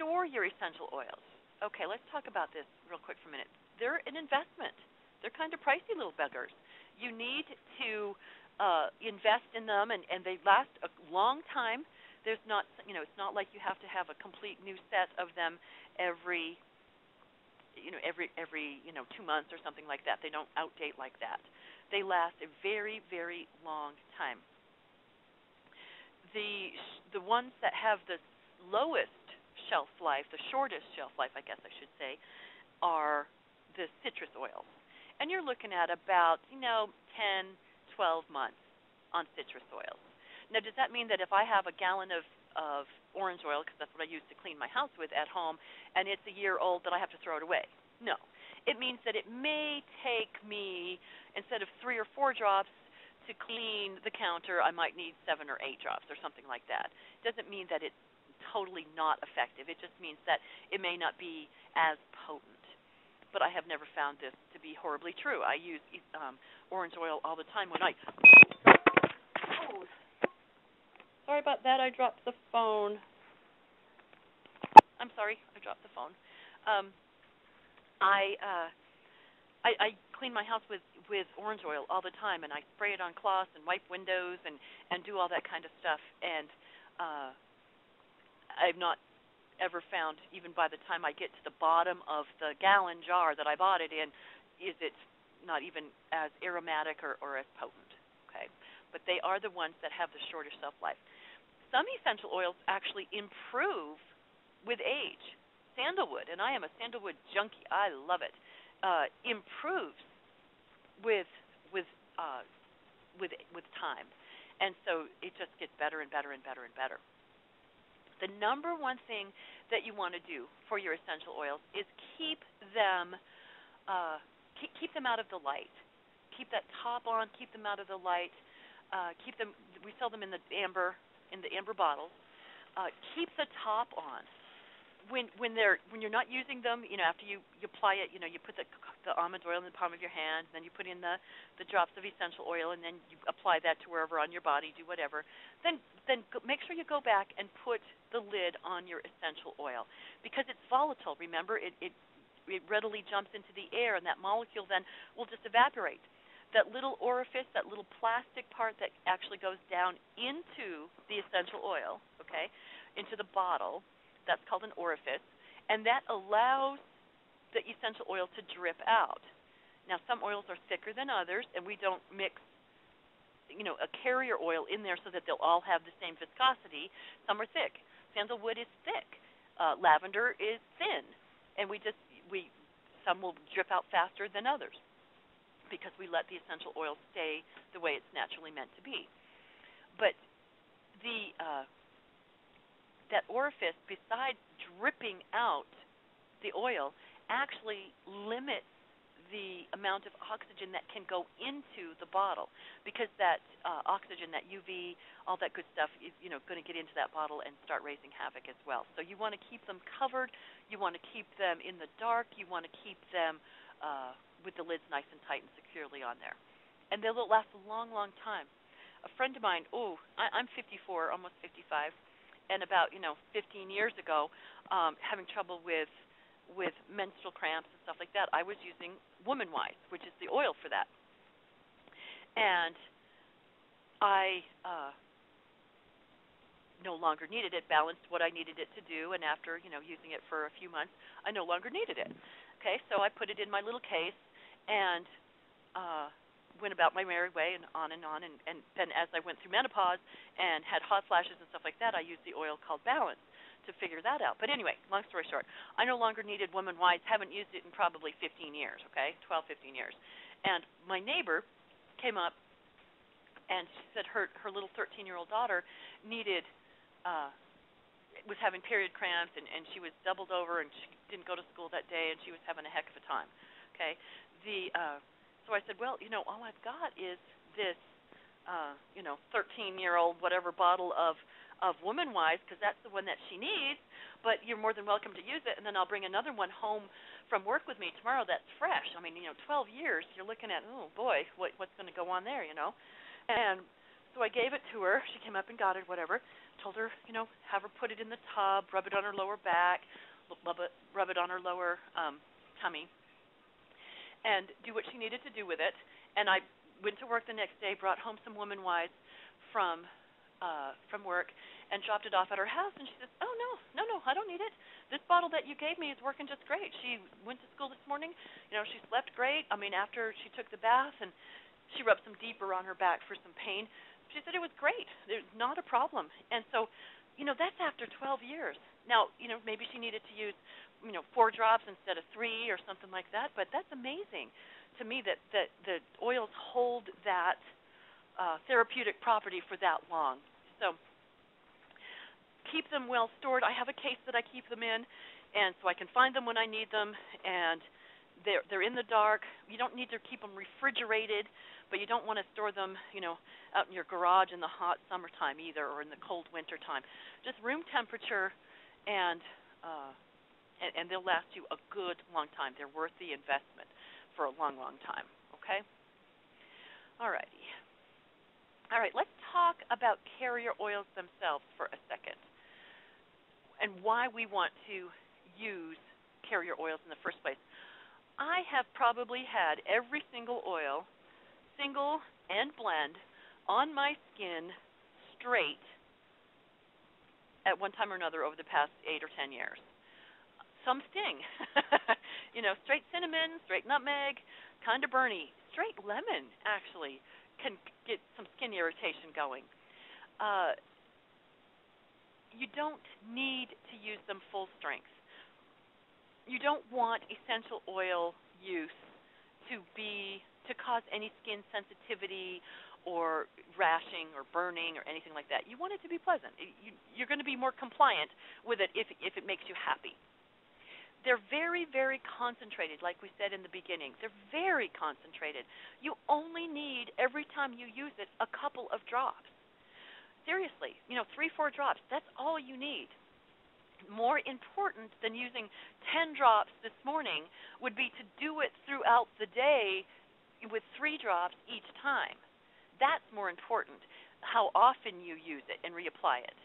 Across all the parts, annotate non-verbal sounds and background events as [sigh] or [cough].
store your essential oils? Okay, let's talk about this real quick for a minute. They're an investment. They're kind of pricey little beggars. You need to uh, invest in them, and, and they last a long time. There's not, you know, it's not like you have to have a complete new set of them every, you know, every every you know two months or something like that. They don't outdate like that. They last a very very long time. The the ones that have the lowest shelf life, the shortest shelf life, I guess I should say, are the citrus oils. And you're looking at about, you know, 10, 12 months on citrus oils. Now, does that mean that if I have a gallon of of orange oil, because that's what I use to clean my house with at home, and it's a year old, that I have to throw it away? No. It means that it may take me instead of three or four drops to clean the counter, I might need seven or eight drops or something like that. Doesn't mean that it's totally not effective. It just means that it may not be as potent but I have never found this to be horribly true. I use um, orange oil all the time when I. Oh. Sorry about that. I dropped the phone. I'm sorry. I dropped the phone. Um, I, uh, I I clean my house with with orange oil all the time, and I spray it on cloths and wipe windows and and do all that kind of stuff. And uh, I've not ever found, even by the time I get to the bottom of the gallon jar that I bought it in, is it not even as aromatic or, or as potent. Okay, but they are the ones that have the shorter shelf life. Some essential oils actually improve with age. Sandalwood, and I am a sandalwood junkie. I love it. Uh, improves with with uh, with with time, and so it just gets better and better and better and better. The number one thing that you want to do for your essential oils is keep them uh, keep, keep them out of the light. Keep that top on. Keep them out of the light. Uh, keep them. We sell them in the amber in the amber bottles. Uh, keep the top on when when they're when you're not using them, you know, after you you apply it, you know, you put the the almond oil in the palm of your hand, and then you put in the the drops of essential oil, and then you apply that to wherever on your body, do whatever. Then then go, make sure you go back and put the lid on your essential oil because it's volatile. Remember, it it it readily jumps into the air, and that molecule then will just evaporate. That little orifice, that little plastic part that actually goes down into the essential oil, okay, into the bottle that's called an orifice, and that allows the essential oil to drip out. Now, some oils are thicker than others, and we don't mix you know a carrier oil in there so that they'll all have the same viscosity. Some are thick. Sandalwood is thick. Uh, lavender is thin, and we just we some will drip out faster than others because we let the essential oil stay the way it's naturally meant to be. But the uh, that orifice, besides dripping out the oil, actually limits the amount of oxygen that can go into the bottle because that uh, oxygen, that UV, all that good stuff is you know going to get into that bottle and start raising havoc as well. So you want to keep them covered. You want to keep them in the dark. You want to keep them uh, with the lids nice and tight and securely on there, and they'll last a long, long time. A friend of mine, oh, I, I'm 54, almost 55 and about you know 15 years ago, um, having trouble with with menstrual cramps and stuff like that, I was using Woman Wise, which is the oil for that, and I uh, no longer needed it. Balanced what I needed it to do, and after you know using it for a few months, I no longer needed it. Okay, so I put it in my little case, and uh, went about my merry way and on and on and, and then as I went through menopause and had hot flashes and stuff like that, I used the oil called Balance to figure that out. But anyway, long story short, I no longer needed Woman Wise, haven't used it in probably 15 years, okay? 12, 15 years. And my neighbor came up and she said her her little 13-year-old daughter needed uh was having period cramps and and she was doubled over and she didn't go to school that day and she was having a heck of a time. Okay? The uh so I said, well, you know, all I've got is this, uh, you know, 13-year-old whatever bottle of of Woman Wise because that's the one that she needs. But you're more than welcome to use it, and then I'll bring another one home from work with me tomorrow that's fresh. I mean, you know, 12 years, you're looking at, oh boy, what what's going to go on there, you know? And So I gave it to her. She came up and got it, whatever. Told her, you know, have her put it in the tub, rub it on her lower back, rub it, rub it on her lower um, tummy, and do what she needed to do with it. And I went to work the next day, brought home some woman wise from uh, from work, and dropped it off at her house. And she says, "Oh no, no, no, I don't need it. This bottle that you gave me is working just great. She went to school this morning. You know, she slept great. I mean, after she took the bath and she rubbed some deeper on her back for some pain. She said it was great. There's not a problem. And so, you know, that's after 12 years. Now, you know, maybe she needed to use, you know, four drops instead of three or something like that. But that's amazing to me that that the oils hold that uh, therapeutic property for that long. So keep them well stored. I have a case that I keep them in, and so I can find them when I need them. And they're they're in the dark. You don't need to keep them refrigerated, but you don't want to store them, you know, out in your garage in the hot summertime either, or in the cold winter time. Just room temperature, and uh, and, and they'll last you a good long time. They're worth the investment for a long, long time. Okay. All righty. All right, let's talk about carrier oils themselves for a second and why we want to use carrier oils in the first place. I have probably had every single oil, single and blend, on my skin straight at one time or another over the past eight or ten years. Some sting. [laughs] you know, straight cinnamon, straight nutmeg, kind of burny. Straight lemon, actually can get some skin irritation going. Uh, you don't need to use them full strength. You don't want essential oil use to be to cause any skin sensitivity or rashing or burning or anything like that. You want it to be pleasant. You, you're going to be more compliant with it if if it makes you happy they're very, very concentrated, like we said in the beginning. They're very concentrated. You only need, every time you use it, a couple of drops. Seriously, you know, three, four drops. That's all you need. More important than using 10 drops this morning would be to do it throughout the day with three drops each time. That's more important, how often you use it and reapply it.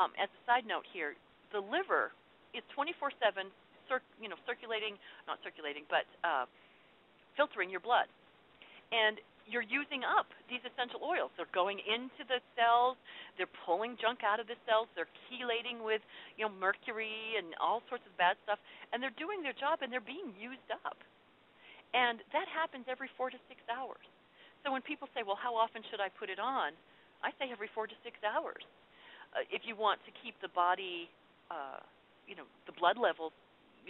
Um, as a side note here, the liver is 24 7 cir- you know circulating, not circulating, but uh, filtering your blood. And you're using up these essential oils. They're going into the cells. They're pulling junk out of the cells. They're chelating with, you know, mercury and all sorts of bad stuff. And they're doing their job and they're being used up. And that happens every four to six hours. So when people say, well, how often should I put it on? I say every four to six hours. Uh, if you want to keep the body, uh, you know, the blood levels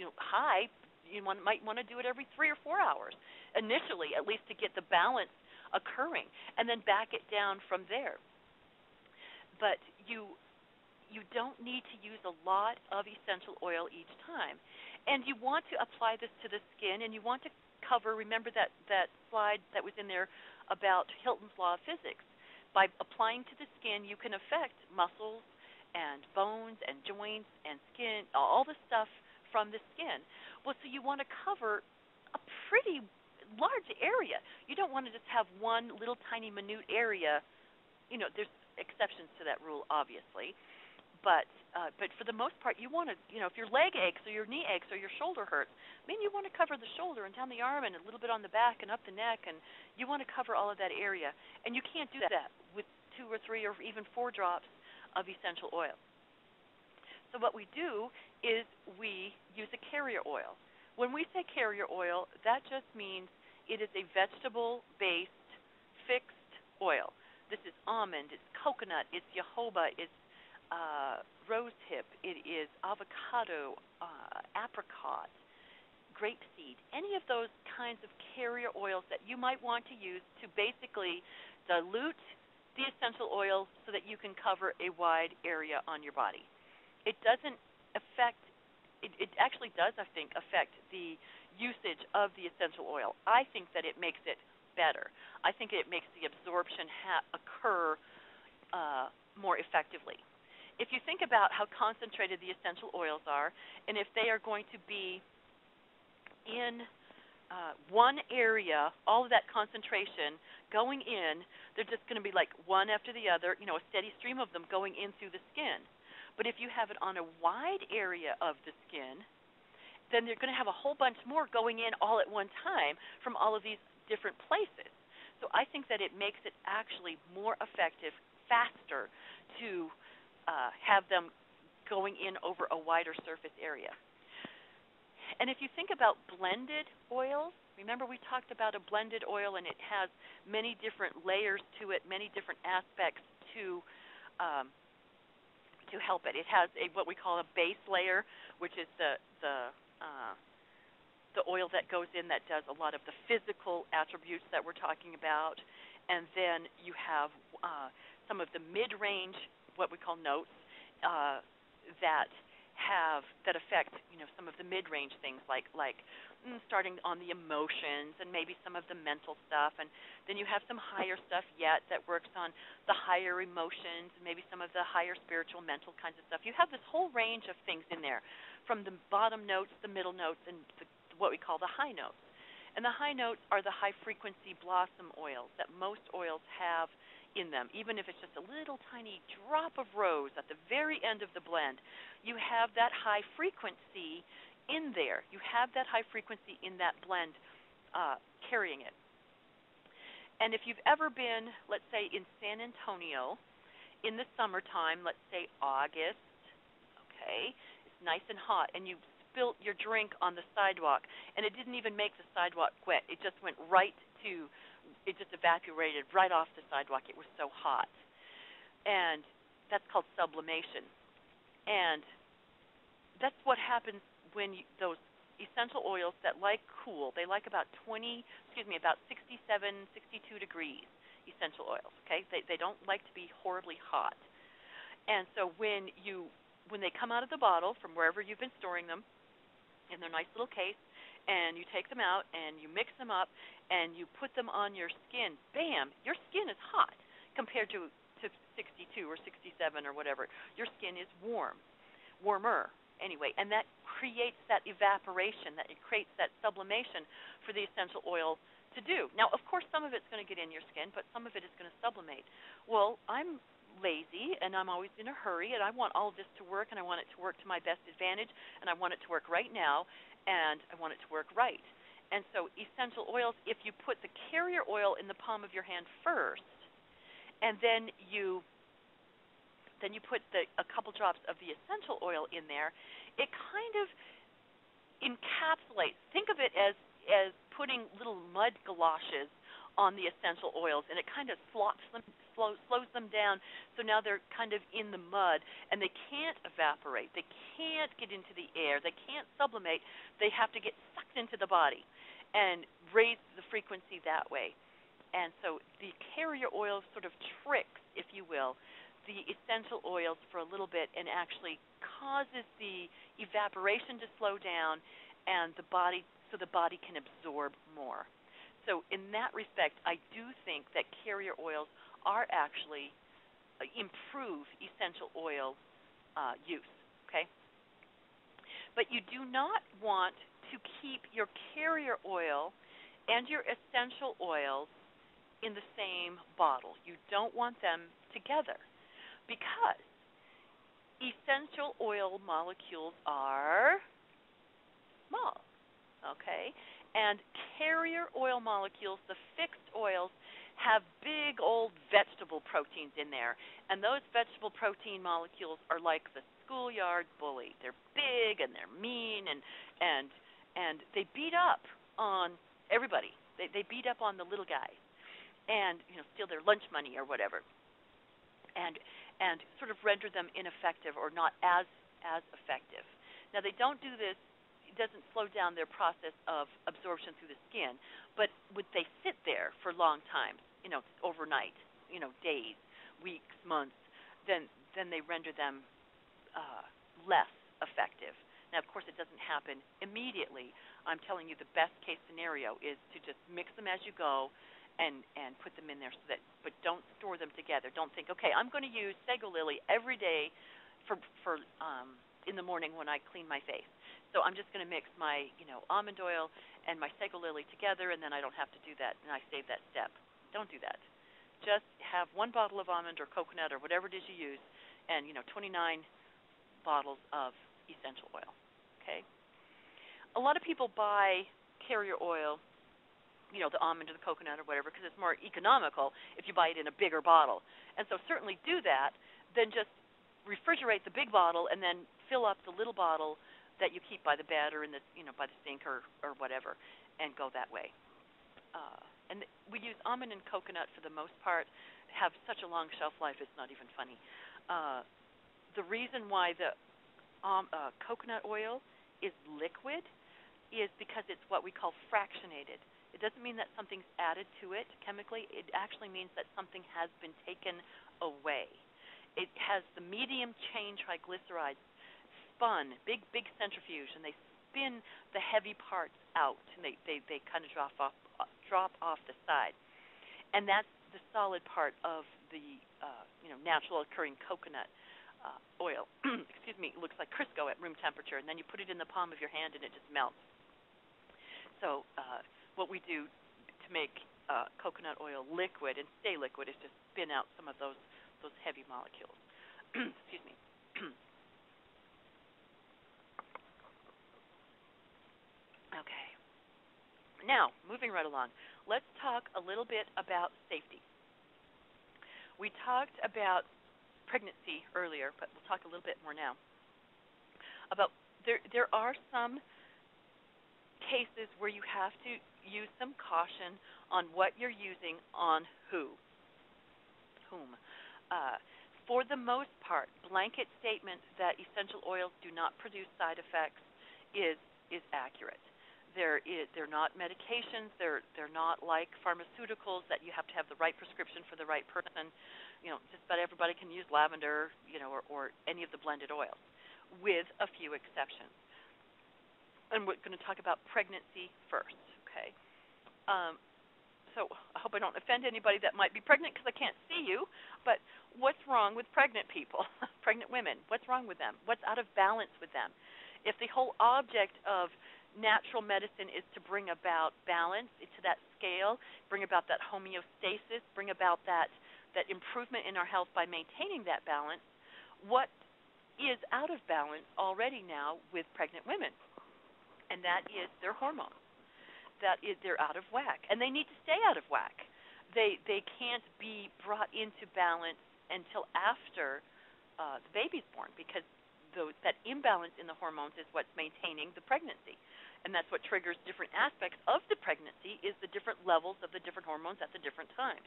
you know high, you want, might want to do it every three or four hours initially, at least to get the balance occurring, and then back it down from there. But you you don't need to use a lot of essential oil each time, and you want to apply this to the skin, and you want to cover. Remember that that slide that was in there about Hilton's law of physics. By applying to the skin, you can affect muscles and bones and joints and skin, all the stuff from the skin. Well, so you want to cover a pretty large area. You don't want to just have one little tiny minute area. You know, there's exceptions to that rule, obviously, but uh, but for the most part, you want to, you know, if your leg aches or your knee aches or your shoulder hurts, I mean, you want to cover the shoulder and down the arm and a little bit on the back and up the neck, and you want to cover all of that area. And you can't do that with two or three or even four drops of essential oil. So what we do is we use a carrier oil. When we say carrier oil, that just means it is a vegetable based fixed oil. This is almond, it's coconut, it's jojoba, it's uh, rose hip, it is avocado, uh, apricot, grapeseed, any of those kinds of carrier oils that you might want to use to basically dilute the essential oil so that you can cover a wide area on your body it doesn't affect it, it actually does I think affect the usage of the essential oil. I think that it makes it better. I think it makes the absorption ha- occur uh, more effectively. If you think about how concentrated the essential oils are, and if they are going to be in uh, one area, all of that concentration going in, they're just going to be like one after the other, you know, a steady stream of them going in through the skin. But if you have it on a wide area of the skin, then they're going to have a whole bunch more going in all at one time from all of these different places. So I think that it makes it actually more effective, faster to uh, have them going in over a wider surface area. And if you think about blended oils, remember we talked about a blended oil and it has many different layers to it, many different aspects to um, to help it. It has a what we call a base layer, which is the the uh, the oil that goes in that does a lot of the physical attributes that we're talking about, and then you have uh, some of the mid-range, what we call notes, uh, that have that affect you know some of the mid-range things like like mm, starting on the emotions and maybe some of the mental stuff. And then you have some higher stuff yet that works on the higher emotions and maybe some of the higher spiritual mental kinds of stuff. You have this whole range of things in there from the bottom notes the middle notes and the, what we call the high notes. And the high notes are the high frequency blossom oils that most oils have in them, even if it's just a little tiny drop of rose at the very end of the blend, you have that high frequency in there. You have that high frequency in that blend uh, carrying it. And if you've ever been, let's say, in San Antonio in the summertime, let's say August, okay, it's nice and hot, and you spilt your drink on the sidewalk, and it didn't even make the sidewalk wet. It just went right to it just evaporated right off the sidewalk. It was so hot. And that's called sublimation. And that's what happens when you, those essential oils that like cool, they like about 20, excuse me, about 67, 62 degrees essential oils, okay? They they don't like to be horribly hot. And so when you when they come out of the bottle from wherever you've been storing them in their nice little case, and you take them out and you mix them up and you put them on your skin, bam, your skin is hot compared to to 62 or 67 or whatever. Your skin is warm, warmer anyway, and that creates that evaporation, that it creates that sublimation for the essential oil to do. Now, of course, some of it's going to get in your skin, but some of it is going to sublimate. Well, I'm lazy and I'm always in a hurry and I want all this to work and I want it to work to my best advantage and I want it to work right now and I want it to work right. And so essential oils, if you put the carrier oil in the palm of your hand first, and then you then you put the, a couple drops of the essential oil in there, it kind of encapsulates. Think of it as as putting little mud galoshes on the essential oils, and it kind of slops them, slow, slows them down. So now they're kind of in the mud, and they can't evaporate. They can't get into the air. They can't sublimate. They have to get sucked into the body, and raise the frequency that way. And so the carrier oil sort of tricks, if you will, the essential oils for a little bit, and actually causes the evaporation to slow down, and the body so the body can absorb more. So in that respect, I do think that carrier oils are actually uh, improve essential oil uh, use. Okay, but you do not want to keep your carrier oil and your essential oils in the same bottle. You don't want them together because essential oil molecules are small. Okay? And carrier oil molecules, the fixed oils, have big old vegetable proteins in there. And those vegetable protein molecules are like the schoolyard bully. They're big and they're mean and and and they beat up on everybody. They they beat up on the little guys and you know steal their lunch money or whatever. And and sort of render them ineffective or not as as effective. Now they don't do this doesn't slow down their process of absorption through the skin, but would they sit there for long times, you know, overnight, you know, days, weeks, months, then then they render them uh, less effective. Now, of course, it doesn't happen immediately. I'm telling you, the best case scenario is to just mix them as you go, and and put them in there so that, but don't store them together. Don't think, okay, I'm going to use Sego Lily every day for for um, in the morning when I clean my face. So I'm just going to mix my, you know, almond oil and my Sego Lily together, and then I don't have to do that, and I save that step. Don't do that. Just have one bottle of almond or coconut or whatever it is you use, and you know, 29 bottles of essential oil. Okay. A lot of people buy carrier oil, you know, the almond or the coconut or whatever, because it's more economical if you buy it in a bigger bottle. And so certainly do that. Then just refrigerate the big bottle and then fill up the little bottle that you keep by the bed or in the you know by the sink or or whatever, and go that way. Uh, and we use almond and coconut for the most part. Have such a long shelf life, it's not even funny. Uh, the reason why the um, uh, coconut oil is liquid is because it's what we call fractionated. It doesn't mean that something's added to it chemically. It actually means that something has been taken away. It has the medium chain triglycerides spun, big big centrifuge, and they spin the heavy parts out, and they they they kind of drop off uh, drop off the side, and that's the solid part of the uh, you know natural occurring coconut uh, oil. [clears throat] Excuse me, it looks like Crisco at room temperature, and then you put it in the palm of your hand, and it just melts. So uh, what we do to make uh, coconut oil liquid and stay liquid is just spin out some of those those heavy molecules. [clears throat] Excuse me. Okay. Now, moving right along, let's talk a little bit about safety. We talked about pregnancy earlier, but we'll talk a little bit more now. About there there are some cases where you have to use some caution on what you're using on who. Whom. Uh, for the most part, blanket statement that essential oils do not produce side effects is is accurate. They're they're not medications. They're they're not like pharmaceuticals that you have to have the right prescription for the right person. You know, just about everybody can use lavender, you know, or, or any of the blended oils, with a few exceptions. And we're going to talk about pregnancy first, okay? Um, so I hope I don't offend anybody that might be pregnant because I can't see you. But what's wrong with pregnant people, [laughs] pregnant women? What's wrong with them? What's out of balance with them? If the whole object of natural medicine is to bring about balance to that scale, bring about that homeostasis, bring about that that improvement in our health by maintaining that balance. What is out of balance already now with pregnant women? And that is their hormones. That is they're out of whack. And they need to stay out of whack. They they can't be brought into balance until after uh, the baby's born because those, that imbalance in the hormones is what's maintaining the pregnancy. And that's what triggers different aspects of the pregnancy is the different levels of the different hormones at the different times.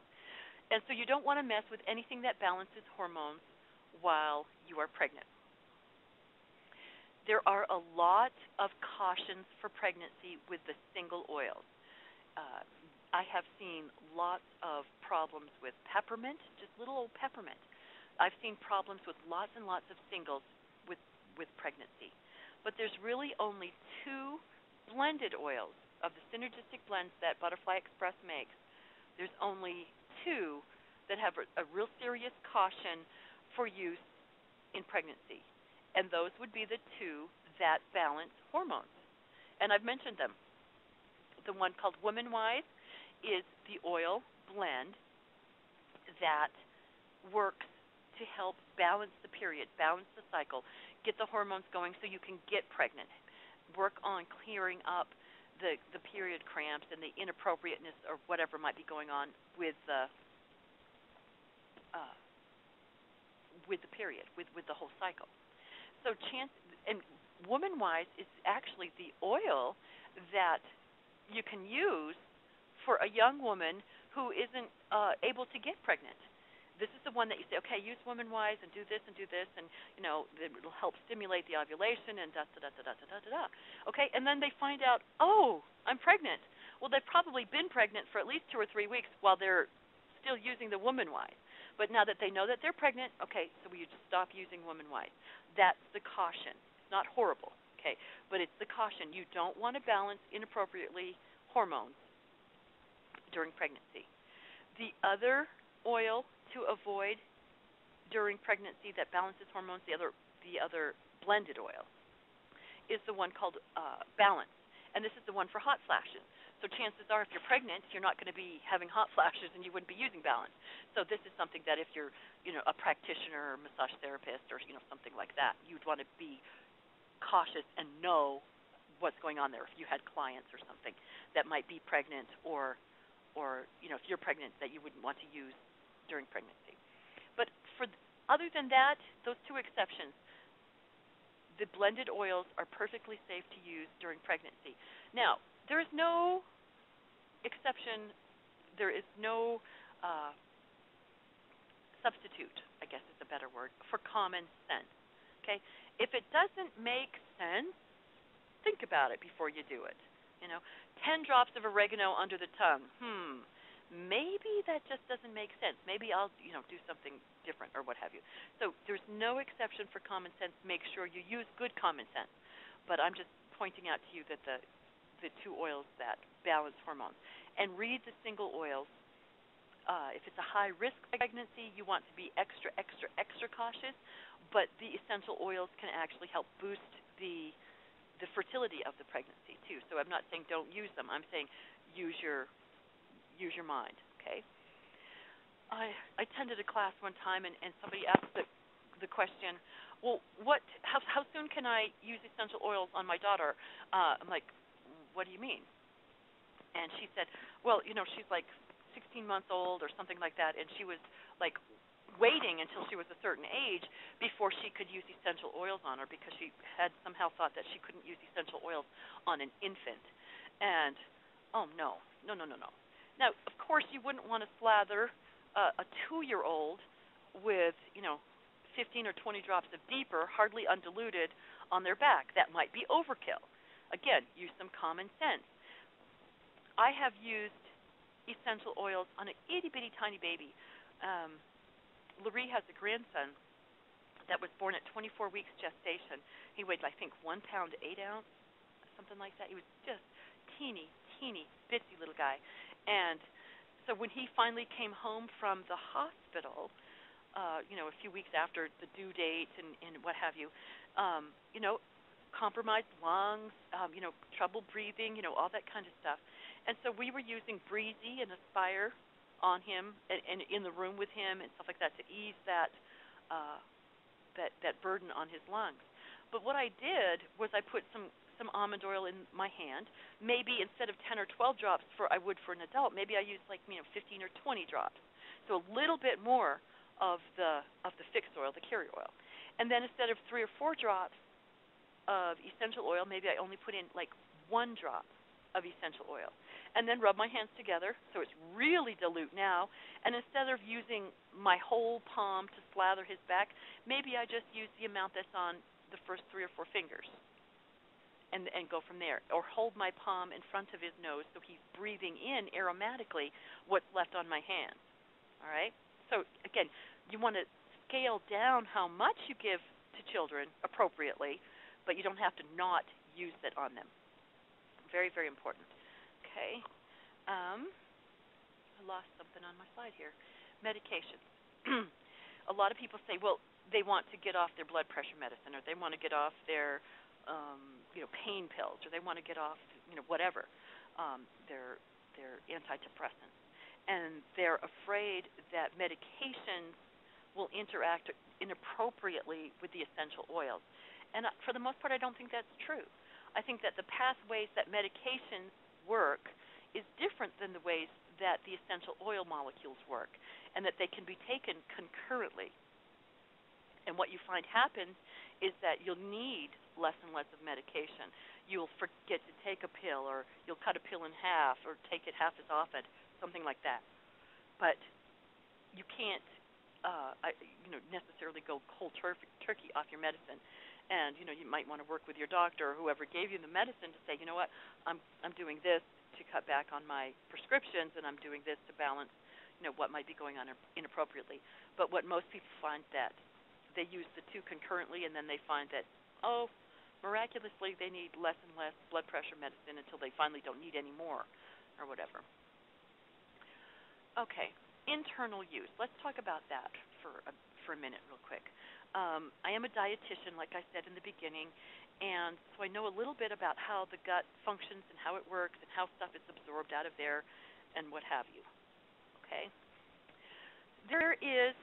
And so you don't want to mess with anything that balances hormones while you are pregnant. There are a lot of cautions for pregnancy with the single oils. Uh, I have seen lots of problems with peppermint, just little old peppermint. I've seen problems with lots and lots of singles with with pregnancy. But there's really only two blended oils of the synergistic blends that Butterfly Express makes, there's only two that have a, real serious caution for use in pregnancy. And those would be the two that balance hormones. And I've mentioned them. The one called Woman Wise is the oil blend that works to help balance the period, balance the cycle, get the hormones going so you can get pregnant, work on clearing up the the period cramps and the inappropriateness or whatever might be going on with the uh, with the period, with with the whole cycle. So chance and woman wise is actually the oil that you can use for a young woman who isn't uh, able to get pregnant this is the one that you say, okay, use woman wise and do this and do this, and you know it'll help stimulate the ovulation and da da da da da da da da. Okay, and then they find out, oh, I'm pregnant. Well, they've probably been pregnant for at least two or three weeks while they're still using the woman wise. But now that they know that they're pregnant, okay, so we just stop using woman wise. That's the caution. It's not horrible, okay, but it's the caution. You don't want to balance inappropriately hormones during pregnancy. The other oil to avoid during pregnancy that balances hormones. The other the other blended oil is the one called uh, Balance, and this is the one for hot flashes. So chances are, if you're pregnant, you're not going to be having hot flashes, and you wouldn't be using Balance. So this is something that if you're, you know, a practitioner, or massage therapist, or you know something like that, you'd want to be cautious and know what's going on there. If you had clients or something that might be pregnant, or, or you know, if you're pregnant, that you wouldn't want to use during pregnancy. But for other than that, those two exceptions, the blended oils are perfectly safe to use during pregnancy. Now, there is no exception, there is no uh, substitute, I guess is a better word, for common sense. Okay? If it doesn't make sense, think about it before you do it. You know, 10 drops of oregano under the tongue. Hmm. Maybe that just doesn't make sense. Maybe I'll, you know, do something different or what have you. So there's no exception for common sense. Make sure you use good common sense. But I'm just pointing out to you that the the two oils that balance hormones. And read the single oils. Uh, if it's a high risk pregnancy, you want to be extra, extra, extra cautious. But the essential oils can actually help boost the the fertility of the pregnancy too. So I'm not saying don't use them. I'm saying use your use your mind. Okay. I I attended a class one time and, and somebody asked the the question, well, what? How how soon can I use essential oils on my daughter? Uh, I'm like, what do you mean? And she said, well, you know, she's like 16 months old or something like that, and she was like waiting until she was a certain age before she could use essential oils on her because she had somehow thought that she couldn't use essential oils on an infant. And oh no, no, no, no, no. Now, of course, you wouldn't want to slather uh, a two-year-old with, you know, 15 or 20 drops of deeper, hardly undiluted, on their back. That might be overkill. Again, use some common sense. I have used essential oils on an itty bitty tiny baby. Um, Laree has a grandson that was born at 24 weeks gestation. He weighed, I think, one pound eight ounce, something like that. He was just teeny, teeny, bitsy little guy. And so when he finally came home from the hospital, uh, you know, a few weeks after the due date and, and what have you, um, you know, compromised lungs, um, you know, trouble breathing, you know, all that kind of stuff. And so we were using Breezy and Aspire on him and, and in the room with him and stuff like that to ease that uh, that that burden on his lungs. But what I did was I put some some almond oil in my hand. Maybe instead of 10 or 12 drops for I would for an adult, maybe I used like you know 15 or 20 drops. So a little bit more of the of the fixed oil, the carrier oil. And then instead of three or four drops, of essential oil. Maybe I only put in like one drop of essential oil. And then rub my hands together so it's really dilute now. And instead of using my whole palm to slather his back, maybe I just use the amount that's on the first three or four fingers and and go from there. Or hold my palm in front of his nose so he's breathing in aromatically what's left on my hand. All right? So again, you want to scale down how much you give to children appropriately but you don't have to not use it on them. Very, very important. Okay. Um, I lost something on my slide here. Medication. [clears throat] a lot of people say, well, they want to get off their blood pressure medicine, or they want to get off their, um, you know, pain pills, or they want to get off, you know, whatever, um, their their antidepressants, and they're afraid that medications will interact inappropriately with the essential oils. And for the most part, I don't think that's true. I think that the pathways that medications work is different than the ways that the essential oil molecules work, and that they can be taken concurrently. And what you find happens is that you'll need less and less of medication. You'll forget to take a pill, or you'll cut a pill in half, or take it half as often, something like that. But you can't, uh, you know, necessarily go cold turkey off your medicine and you know you might want to work with your doctor or whoever gave you the medicine to say you know what i'm i'm doing this to cut back on my prescriptions and i'm doing this to balance you know what might be going on inappropriately but what most people find that they use the two concurrently and then they find that oh miraculously they need less and less blood pressure medicine until they finally don't need any more or whatever okay internal use let's talk about that for a, for a minute real quick Um, I am a dietitian, like I said in the beginning, and so I know a little bit about how the gut functions and how it works and how stuff is absorbed out of there and what have you. Okay? There is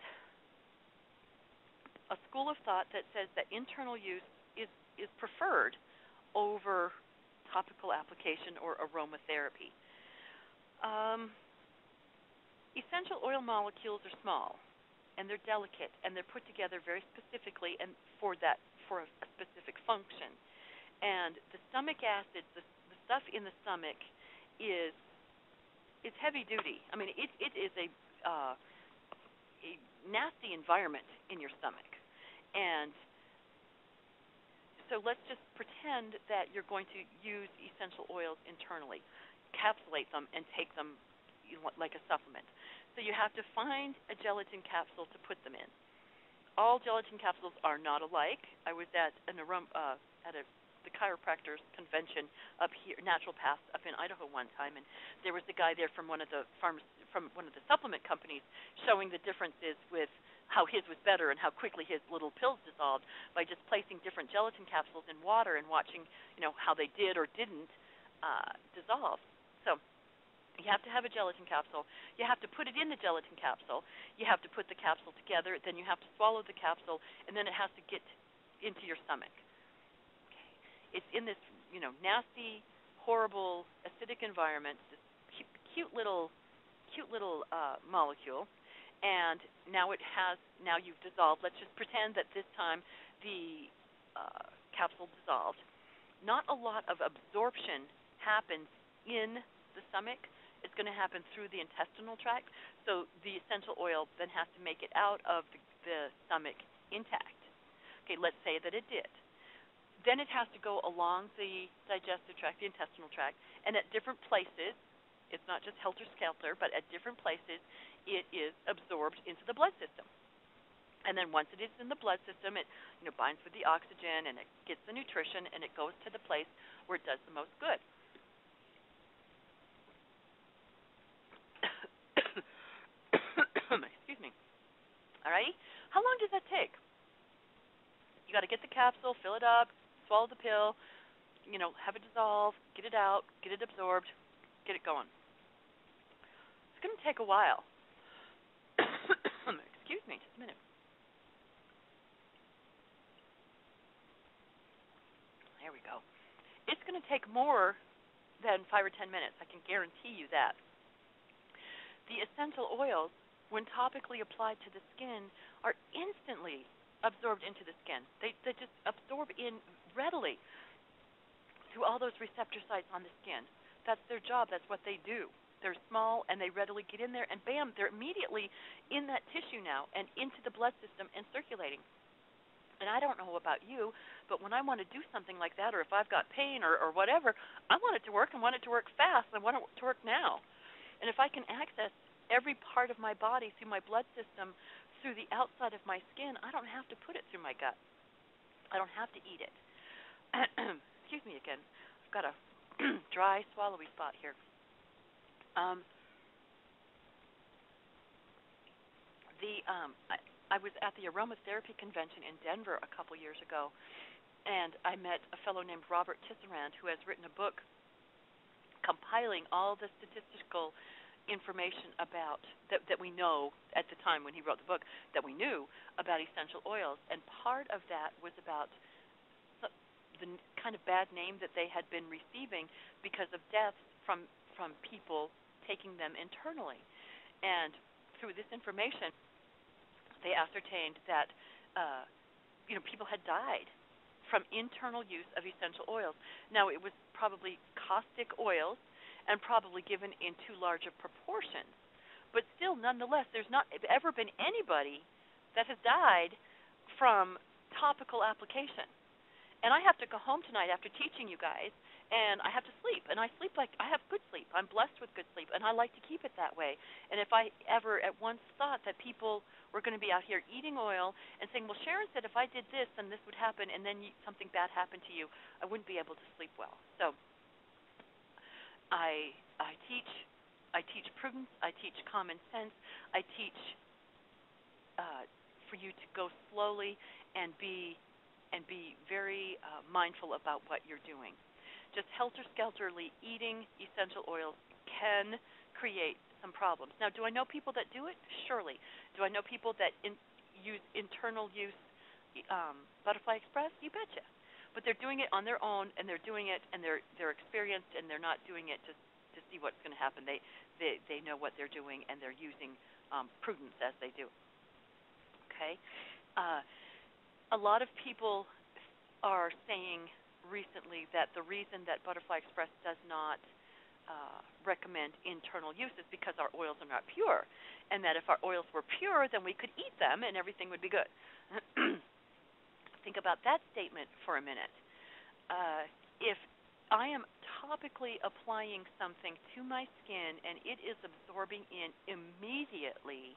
a school of thought that says that internal use is, is preferred over topical application or aromatherapy. Um, essential oil molecules are small and they're delicate and they're put together very specifically and for that for a, specific function. And the stomach acids, the, the stuff in the stomach, is is heavy duty. I mean, it it is a uh, a nasty environment in your stomach, and so let's just pretend that you're going to use essential oils internally, capsulate them, and take them like a supplement. So you have to find a gelatin capsule to put them in. All gelatin capsules are not alike. I was at an uh, at a the chiropractors convention up here, Naturopaths up in Idaho one time, and there was a guy there from one of the farms from one of the supplement companies showing the differences with how his was better and how quickly his little pills dissolved by just placing different gelatin capsules in water and watching, you know, how they did or didn't uh, dissolve. So you have to have a gelatin capsule. You have to put it in the gelatin capsule. You have to put the capsule together. Then you have to swallow the capsule, and then it has to get into your stomach. It's in this, you know, nasty, horrible, acidic environment. This cute, cute little, cute little uh, molecule, and now it has. Now you've dissolved. Let's just pretend that this time the uh, capsule dissolved. Not a lot of absorption happens in the stomach it's going to happen through the intestinal tract. So the essential oil then has to make it out of the, the stomach intact. Okay, let's say that it did. Then it has to go along the digestive tract, the intestinal tract, and at different places, it's not just helter skelter, but at different places, it is absorbed into the blood system. And then once it is in the blood system, it you know binds with the oxygen and it gets the nutrition and it goes to the place where it does the most good. [coughs] Excuse me. All right? How long does that take? You got to get the capsule, fill it up, swallow the pill, you know, have it dissolve, get it out, get it absorbed, get it going. It's going to take a while. [coughs] Excuse me, just a minute. There we go. It's going to take more than five or ten minutes. I can guarantee you that. The essential oils when topically applied to the skin, are instantly absorbed into the skin. They, they just absorb in readily to all those receptor sites on the skin. That's their job. That's what they do. They're small and they readily get in there, and bam, they're immediately in that tissue now and into the blood system and circulating. And I don't know about you, but when I want to do something like that, or if I've got pain or, or whatever, I want it to work and want it to work fast. I want it to work now. And if I can access every part of my body through my blood system through the outside of my skin. I don't have to put it through my gut. I don't have to eat it. [coughs] Excuse me again. I've got a [clears throat] dry, swallowy spot here. Um, the um, I, I was at the aromatherapy convention in Denver a couple years ago, and I met a fellow named Robert Tisserand who has written a book compiling all the statistical information about that that we know at the time when he wrote the book that we knew about essential oils and part of that was about the kind of bad name that they had been receiving because of deaths from from people taking them internally and through this information they ascertained that uh, you know people had died from internal use of essential oils now it was probably caustic oils and probably given in too large of proportions. But still, nonetheless, there's not ever been anybody that has died from topical application. And I have to go home tonight after teaching you guys, and I have to sleep. And I sleep like I have good sleep. I'm blessed with good sleep, and I like to keep it that way. And if I ever at once thought that people were going to be out here eating oil and saying, "Well, Sharon said if I did this, then this would happen," and then something bad happened to you, I wouldn't be able to sleep well. So I I teach I teach prudence. I teach common sense. I teach uh, for you to go slowly and be and be very uh, mindful about what you're doing. Just helter skelterly eating essential oils can create some problems. Now, do I know people that do it? Surely. Do I know people that in, use internal use um, Butterfly Express? You betcha. But they're doing it on their own, and they're doing it, and they're they're experienced, and they're not doing it to to see what's going to happen. They they they know what they're doing, and they're using um, prudence as they do. Okay. Uh, a lot of people are saying recently that the reason that Butterfly Express does not uh, recommend internal use is because our oils are not pure, and that if our oils were pure, then we could eat them and everything would be good. [clears throat] Think about that statement for a minute. Uh, if I am topically applying something to my skin and it is absorbing in immediately,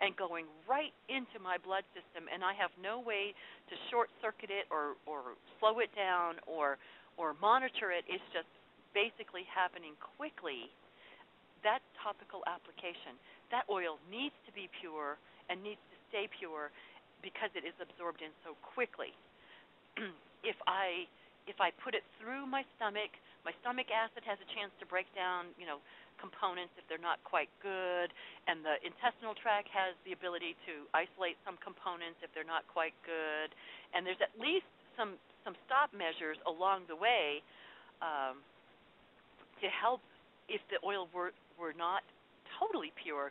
and going right into my blood system and I have no way to short circuit it or or slow it down or or monitor it. It's just basically happening quickly. That topical application that oil needs to be pure and needs to stay pure because it is absorbed in so quickly. [clears throat] If I if I put it through my stomach my stomach acid has a chance to break down you know components if they're not quite good, and the intestinal tract has the ability to isolate some components if they're not quite good, and there's at least some some stop measures along the way um, to help if the oil were were not totally pure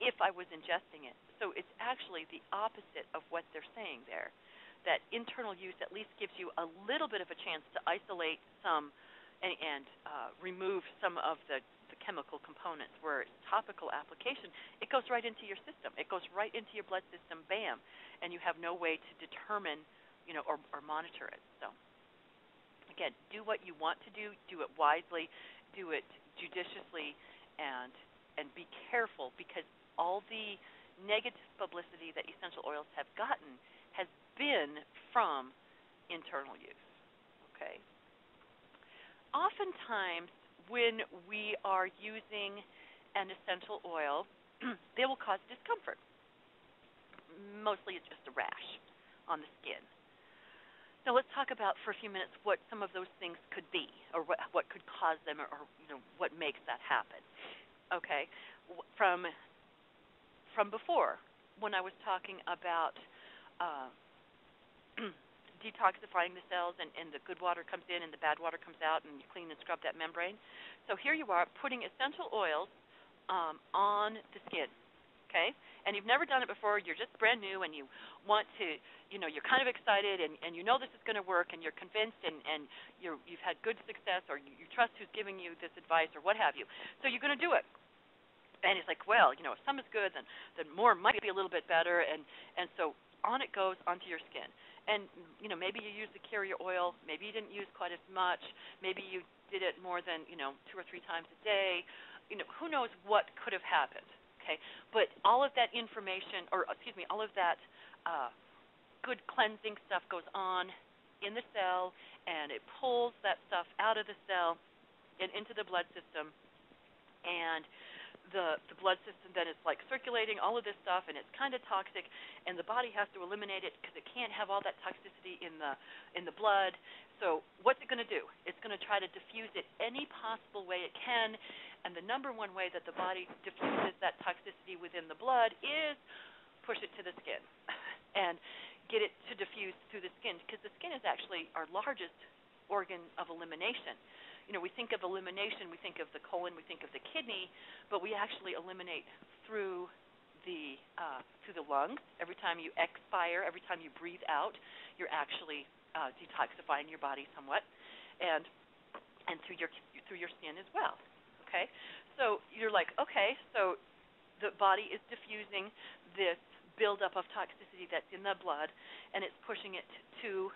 if I was ingesting it. So it's actually the opposite of what they're saying there. That internal use at least gives you a little bit of a chance to isolate some and, and uh, remove some of the chemical components. Where topical application, it goes right into your system. It goes right into your blood system, bam, and you have no way to determine, you know, or, or monitor it. So, again, do what you want to do. Do it wisely. Do it judiciously, and and be careful because all the negative publicity that essential oils have gotten has been from internal use. Okay. Oftentimes, when we are using an essential oil, [clears throat] they will cause discomfort. Mostly it's just a rash on the skin. Now let's talk about for a few minutes what some of those things could be, or what what could cause them, or, or you know what makes that happen. Okay, from from before when I was talking about uh, [clears throat] detoxifying the cells and, and the good water comes in and the bad water comes out and you clean and scrub that membrane. So here you are putting essential oils um, on the skin. Okay? And you've never done it before, you're just brand new and you want to you know, you're kind of excited and, and you know this is going to work and you're convinced and, and you're, you've had good success or you, you trust who's giving you this advice or what have you. So you're going to do it and he's like, well, you know, if some is good, then then more might be a little bit better, and and so on it goes onto your skin and you know maybe you use the carrier oil maybe you didn't use quite as much maybe you did it more than you know two or three times a day you know who knows what could have happened okay? But all of that information or excuse me all of that uh, good cleansing stuff goes on in the cell and it pulls that stuff out of the cell and into the blood system and the the blood system then is like circulating all of this stuff and it's kind of toxic and the body has to eliminate it because it can't have all that toxicity in the in the blood. So what's it going to do? It's going to try to diffuse it any possible way it can and the number one way that the body diffuses that toxicity within the blood is push it to the skin [laughs] and get it to diffuse through the skin because the skin is actually our largest organ of elimination you know, we think of elimination, we think of the colon, we think of the kidney, but we actually eliminate through the uh, through the lungs. Every time you expire, every time you breathe out, you're actually uh, detoxifying your body somewhat, and and through your through your skin as well. Okay, so you're like, okay, so the body is diffusing this buildup of toxicity that's in the blood, and it's pushing it to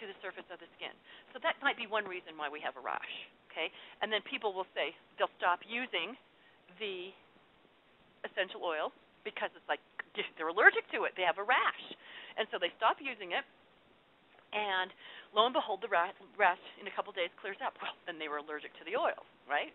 to the surface of the skin. So that might be one reason why we have a rash. Okay, and then people will say they'll stop using the essential oil because it's like [laughs] they're allergic to it. They have a rash, and so they stop using it. And lo and behold, the rash in a couple days clears up. Well, then they were allergic to the oil, right?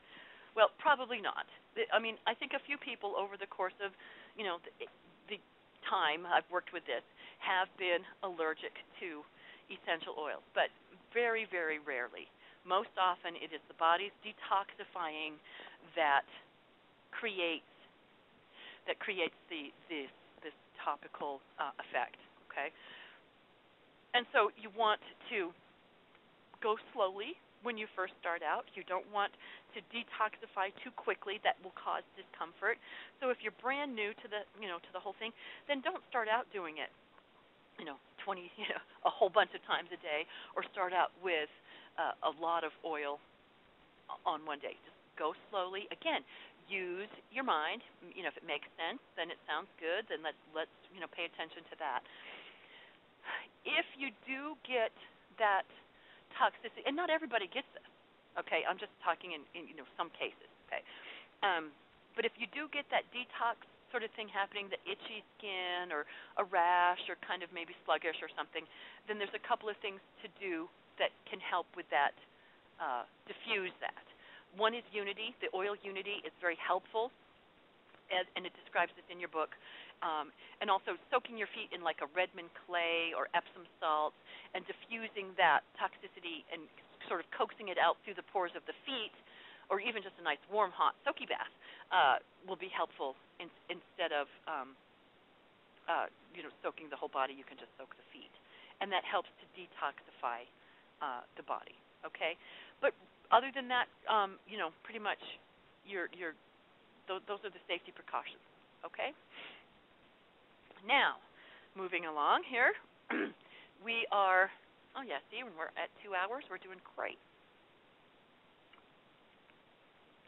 Well, probably not. I mean, I think a few people over the course of, you know, the, the time I've worked with this have been allergic to essential oils, but very, very rarely. Most often, it is the body's detoxifying that creates that creates the this this topical uh, effect. Okay, and so you want to go slowly when you first start out. You don't want to detoxify too quickly; that will cause discomfort. So if you're brand new to the you know to the whole thing, then don't start out doing it you know 20 [laughs] you know a whole bunch of times a day or start out with uh, a lot of oil on one day. Just go slowly. Again use your mind. You know if it makes sense then it sounds good then let's let's you know pay attention to that. If you do get that toxicity and not everybody gets this okay? I'm just talking in, in you know some cases okay? Um but if you do get that detox sort of thing happening, the itchy skin or a rash or kind of maybe sluggish or something, then there's a couple of things to do that can help with that, uh, diffuse that. One is Unity. The oil Unity is very helpful, and, and it describes this in your book. Um, and also soaking your feet in like a Redmond clay or Epsom salt and diffusing that toxicity and sort of coaxing it out through the pores of the feet or even just a nice warm hot soaky bath uh, will be helpful in, instead of um, uh, you know soaking the whole body. You can just soak the feet, and that helps to detoxify uh, the body. Okay, but other than that, um, you know, pretty much your your th- those are the safety precautions. Okay. Now, moving along here, [clears throat] we are. Oh yeah, see, we're at two hours, we're doing great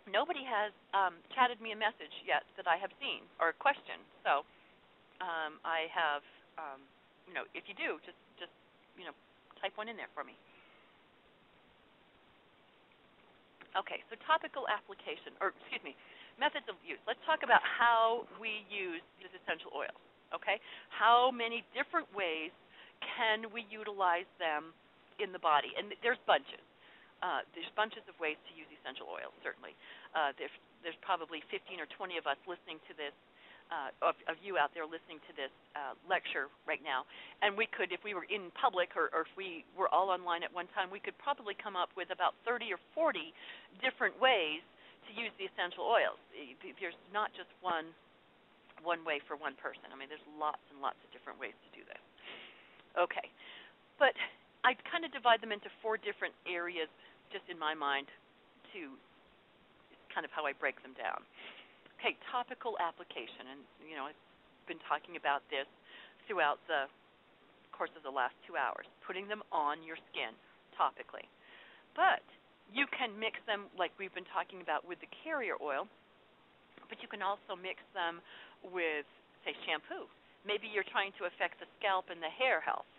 nobody has um, chatted me a message yet that I have seen or a question. So um, I have, um, you know, if you do, just just you know, type one in there for me. Okay, so topical application, or excuse me, methods of use. Let's talk about how we use these essential oils. Okay, how many different ways can we utilize them in the body? And there's bunches. Uh, there's bunches of ways to use essential oils. Certainly, uh, there's there's probably 15 or 20 of us listening to this. Uh, of, of you out there listening to this uh, lecture right now, and we could, if we were in public or, or if we were all online at one time, we could probably come up with about 30 or 40 different ways to use the essential oils. There's not just one one way for one person. I mean, there's lots and lots of different ways to do this. Okay, but I kind of divide them into four different areas just in my mind to kind of how I break them down. Okay, topical application, and you know, I've been talking about this throughout the course of the last two hours, putting them on your skin topically. But you can mix them like we've been talking about with the carrier oil, but you can also mix them with, say, shampoo. Maybe you're trying to affect the scalp and the hair health.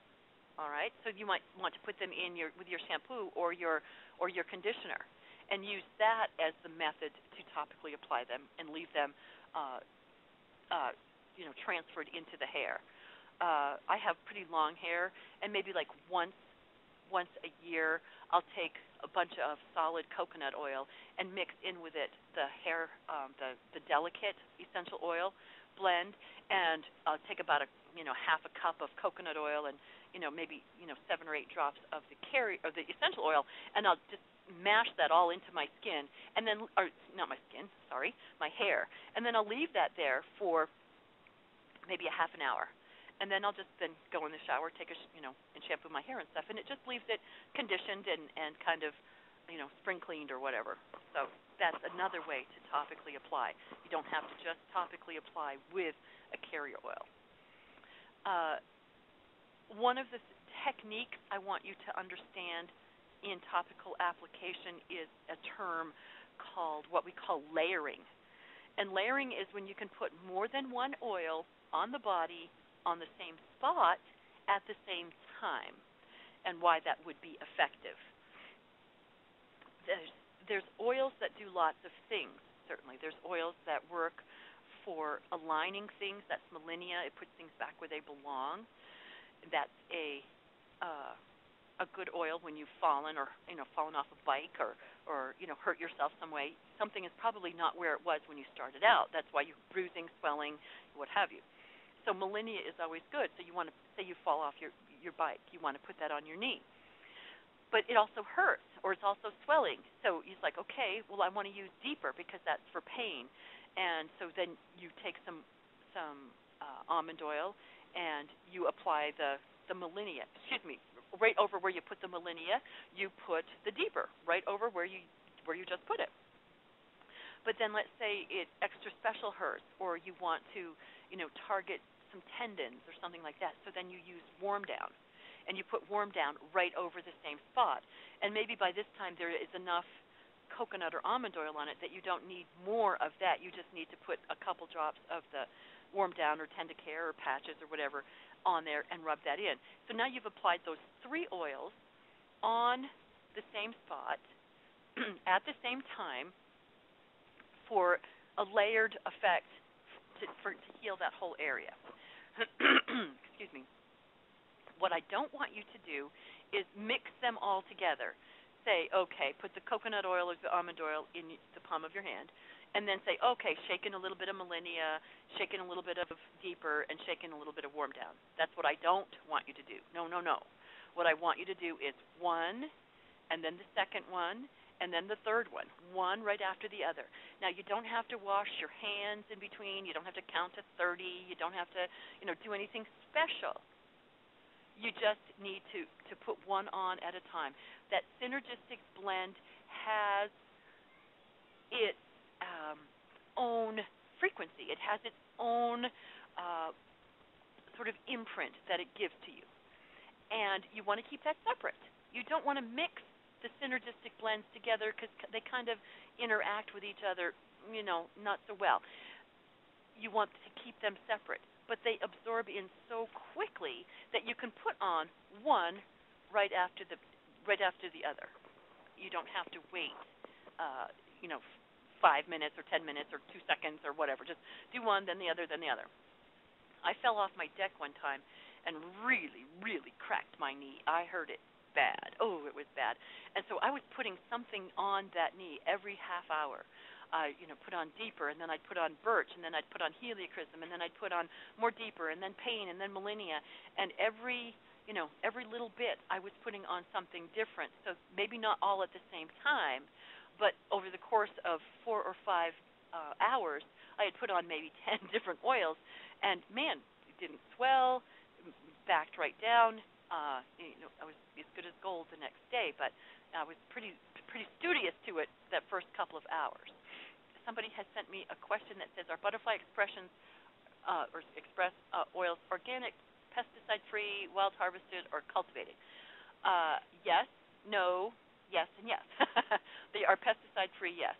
All right, so you might want to put them in your with your shampoo or your or your conditioner, and use that as the method to topically apply them and leave them, uh, uh, you know, transferred into the hair. Uh, I have pretty long hair, and maybe like once once a year, I'll take a bunch of solid coconut oil and mix in with it the hair, um, the the delicate essential oil blend, and I'll take about a you know half a cup of coconut oil and you know maybe you know seven or eight drops of the carry or the essential oil, and I'll just mash that all into my skin, and then or not my skin, sorry, my hair, and then I'll leave that there for maybe a half an hour, and then I'll just then go in the shower, take a you know and shampoo my hair and stuff, and it just leaves it conditioned and and kind of you know spring cleaned or whatever. So that's another way to topically apply. You don't have to just topically apply with a carrier oil. Uh, one of the techniques I want you to understand in topical application is a term called what we call layering. And layering is when you can put more than one oil on the body on the same spot at the same time, and why that would be effective. There's, there's oils that do lots of things, certainly. There's oils that work for aligning things, that's millennia, it puts things back where they belong that's a uh, a good oil when you've fallen or you know fallen off a bike or or you know hurt yourself some way. Something is probably not where it was when you started out. That's why you're bruising, swelling, what have you. So millennia is always good. So you want to say you fall off your your bike, you want to put that on your knee. But it also hurts, or it's also swelling. So he's like, okay, well I want to use deeper because that's for pain. And so then you take some some uh, almond oil and you apply the the millennia. Excuse me, right over where you put the millennia, you put the deeper right over where you where you just put it. But then let's say it extra special hurts, or you want to, you know, target some tendons or something like that. So then you use warm down, and you put warm down right over the same spot. And maybe by this time there is enough coconut or almond oil on it that you don't need more of that. You just need to put a couple drops of the warm down or Tendicare or patches or whatever on there and rub that in. So now you've applied those three oils on the same spot [clears throat] at the same time for a layered effect to, for, to heal that whole area. [clears throat] Excuse me. What I don't want you to do is mix them all together. Say, okay, put the coconut oil or the almond oil in the palm of your hand, and then say, okay, shake in a little bit of millennia, shake in a little bit of deeper, and shake in a little bit of warm down. That's what I don't want you to do. No, no, no. What I want you to do is one, and then the second one, and then the third one, one right after the other. Now you don't have to wash your hands in between. You don't have to count to 30. You don't have to, you know, do anything special. You just need to to put one on at a time. That synergistic blend has its um, own frequency. It has its own uh, sort of imprint that it gives to you, and you want to keep that separate. You don't want to mix the synergistic blends together because they kind of interact with each other, you know, not so well. You want to keep them separate, but they absorb in so quickly that you can put on one right after the right after the other. You don't have to wait, uh, you know, five minutes or ten minutes or two seconds or whatever. Just do one, then the other, then the other. I fell off my deck one time and really, really cracked my knee. I heard it bad. Oh, it was bad. And so I was putting something on that knee every half hour. I, you know, put on deeper, and then I'd put on birch, and then I'd put on helichrysum, and then I'd put on more deeper, and then pain, and then millennia, and every, you know, every little bit I was putting on something different. So maybe not all at the same time, but over the course of four or five uh, hours, I had put on maybe [laughs] ten different oils, and man, it didn't swell, backed right down, uh, you know, I was as good as gold the next day, but I was pretty pretty studious to it that first couple of hours. Somebody has sent me a question that says, "Are butterfly expressions uh, or express uh, oils organic, pesticide-free, wild harvested, or cultivated?" Uh, yes, no, yes, and yes. [laughs] they are pesticide-free. Yes,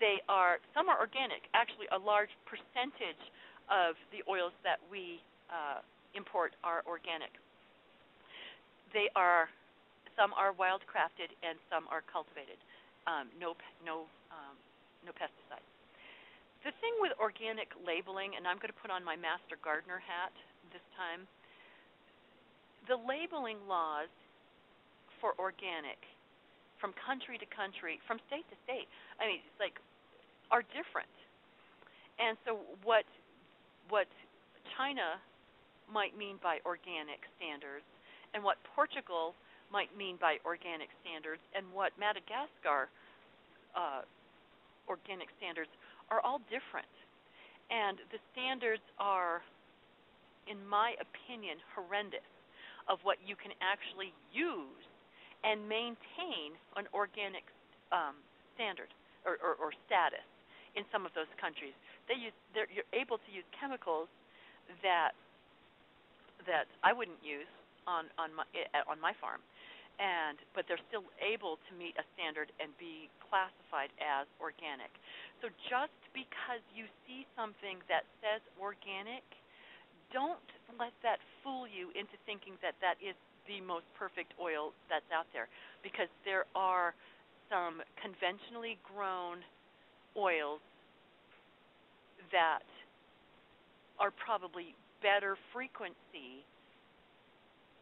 they are. Some are organic. Actually, a large percentage of the oils that we uh, import are organic they are some are wildcrafted and some are cultivated. Um, no no um, no pesticides. The thing with organic labeling, and I'm going to put on my master gardener hat this time. The labeling laws for organic from country to country, from state to state, I mean, it's like are different. And so what what China might mean by organic standards and what Portugal might mean by organic standards and what Madagascar uh, organic standards are all different. And the standards are, in my opinion, horrendous of what you can actually use and maintain an organic um, standard or, or, or status in some of those countries. They use, you're able to use chemicals that that I wouldn't use on on my eh, on my farm, and but they're still able to meet a standard and be classified as organic. So just because you see something that says organic, don't let that fool you into thinking that that is the most perfect oil that's out there because there are some conventionally grown oils that are probably better frequency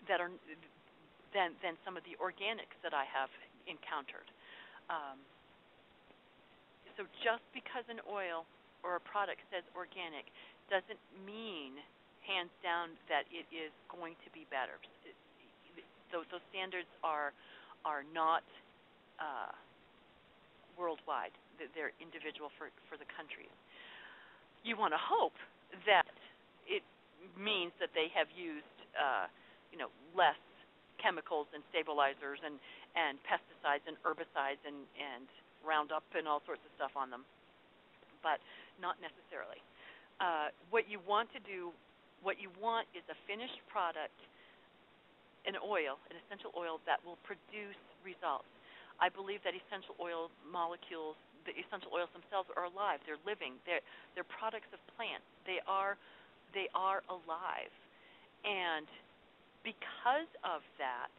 that are than than some of the organics that I have encountered. Um, so just because an oil or a product says organic doesn't mean hands down that it is going to be better. It, those, those standards are are not uh, worldwide; they're individual for for the countries. You want to hope that it means that they have used, uh, you know, less chemicals and stabilizers and and pesticides and herbicides and and Roundup and all sorts of stuff on them, but not necessarily. Uh, what you want to do, what you want is a finished product, an oil, an essential oil that will produce results. I believe that essential oil molecules, the essential oils themselves, are alive. They're living. They're they're products of plants. They are they are alive, and because of that,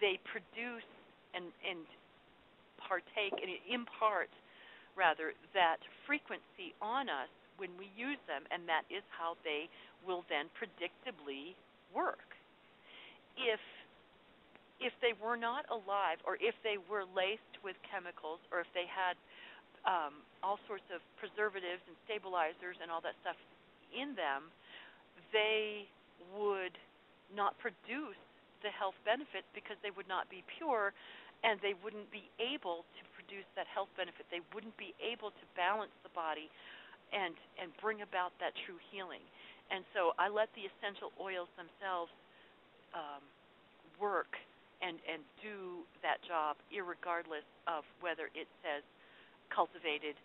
they produce and and partake and impart rather that frequency on us when we use them and that is how they will then predictably work. If if they were not alive or if they were laced with chemicals or if they had um, all sorts of preservatives and stabilizers and all that stuff in them they would not produce the health benefits because they would not be pure and they wouldn't be able to produce that health benefit. They wouldn't be able to balance the body and and bring about that true healing. And so I let the essential oils themselves um, work and and do that job, regardless of whether it says cultivated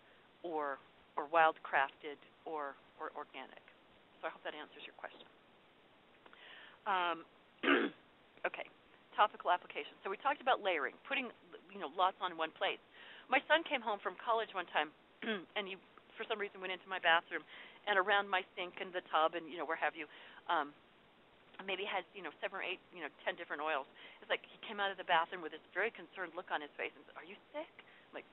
or or wildcrafted or or organic. So I hope that answers your question. Um, [clears throat] okay topical application. So we talked about layering, putting you know lots on one place. My son came home from college one time, [clears throat] and he for some reason went into my bathroom and around my sink and the tub and you know where have you. Um, maybe had you know seven or eight you know ten different oils. It's like he came out of the bathroom with this very concerned look on his face and said, "Are you sick?" I'm like,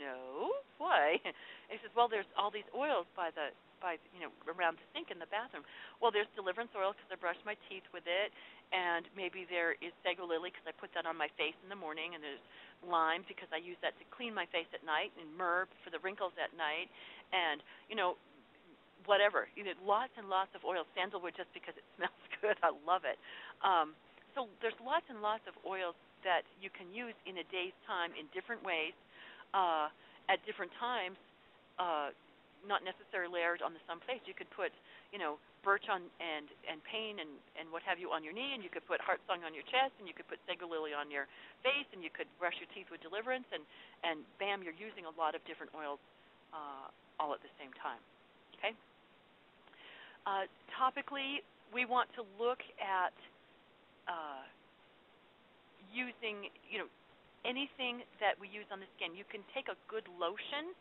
"No, why?" [laughs] And he says, "Well, there's all these oils by the by you know around the sink in the bathroom. Well, there's deliverance oil because I brush my teeth with it, and maybe there is Sego Lily because I put that on my face in the morning, and there's lime because I use that to clean my face at night, and myrrh for the wrinkles at night, and you know whatever. You know, lots and lots of oils. Sandalwood just because it [laughs] smells good. I love it. Um, so there's lots and lots of oils that you can use in a day's time in different ways uh, at different times. Uh, not necessarily layered on the same place. You could put, you know, birch on and and pain and and what have you on your knee, and you could put heart song on your chest, and you could put sego lily on your face, and you could brush your teeth with deliverance, and and bam, you're using a lot of different oils uh, all at the same time. Okay. Uh, topically, we want to look at uh, using, you know, anything that we use on the skin. You can take a good lotion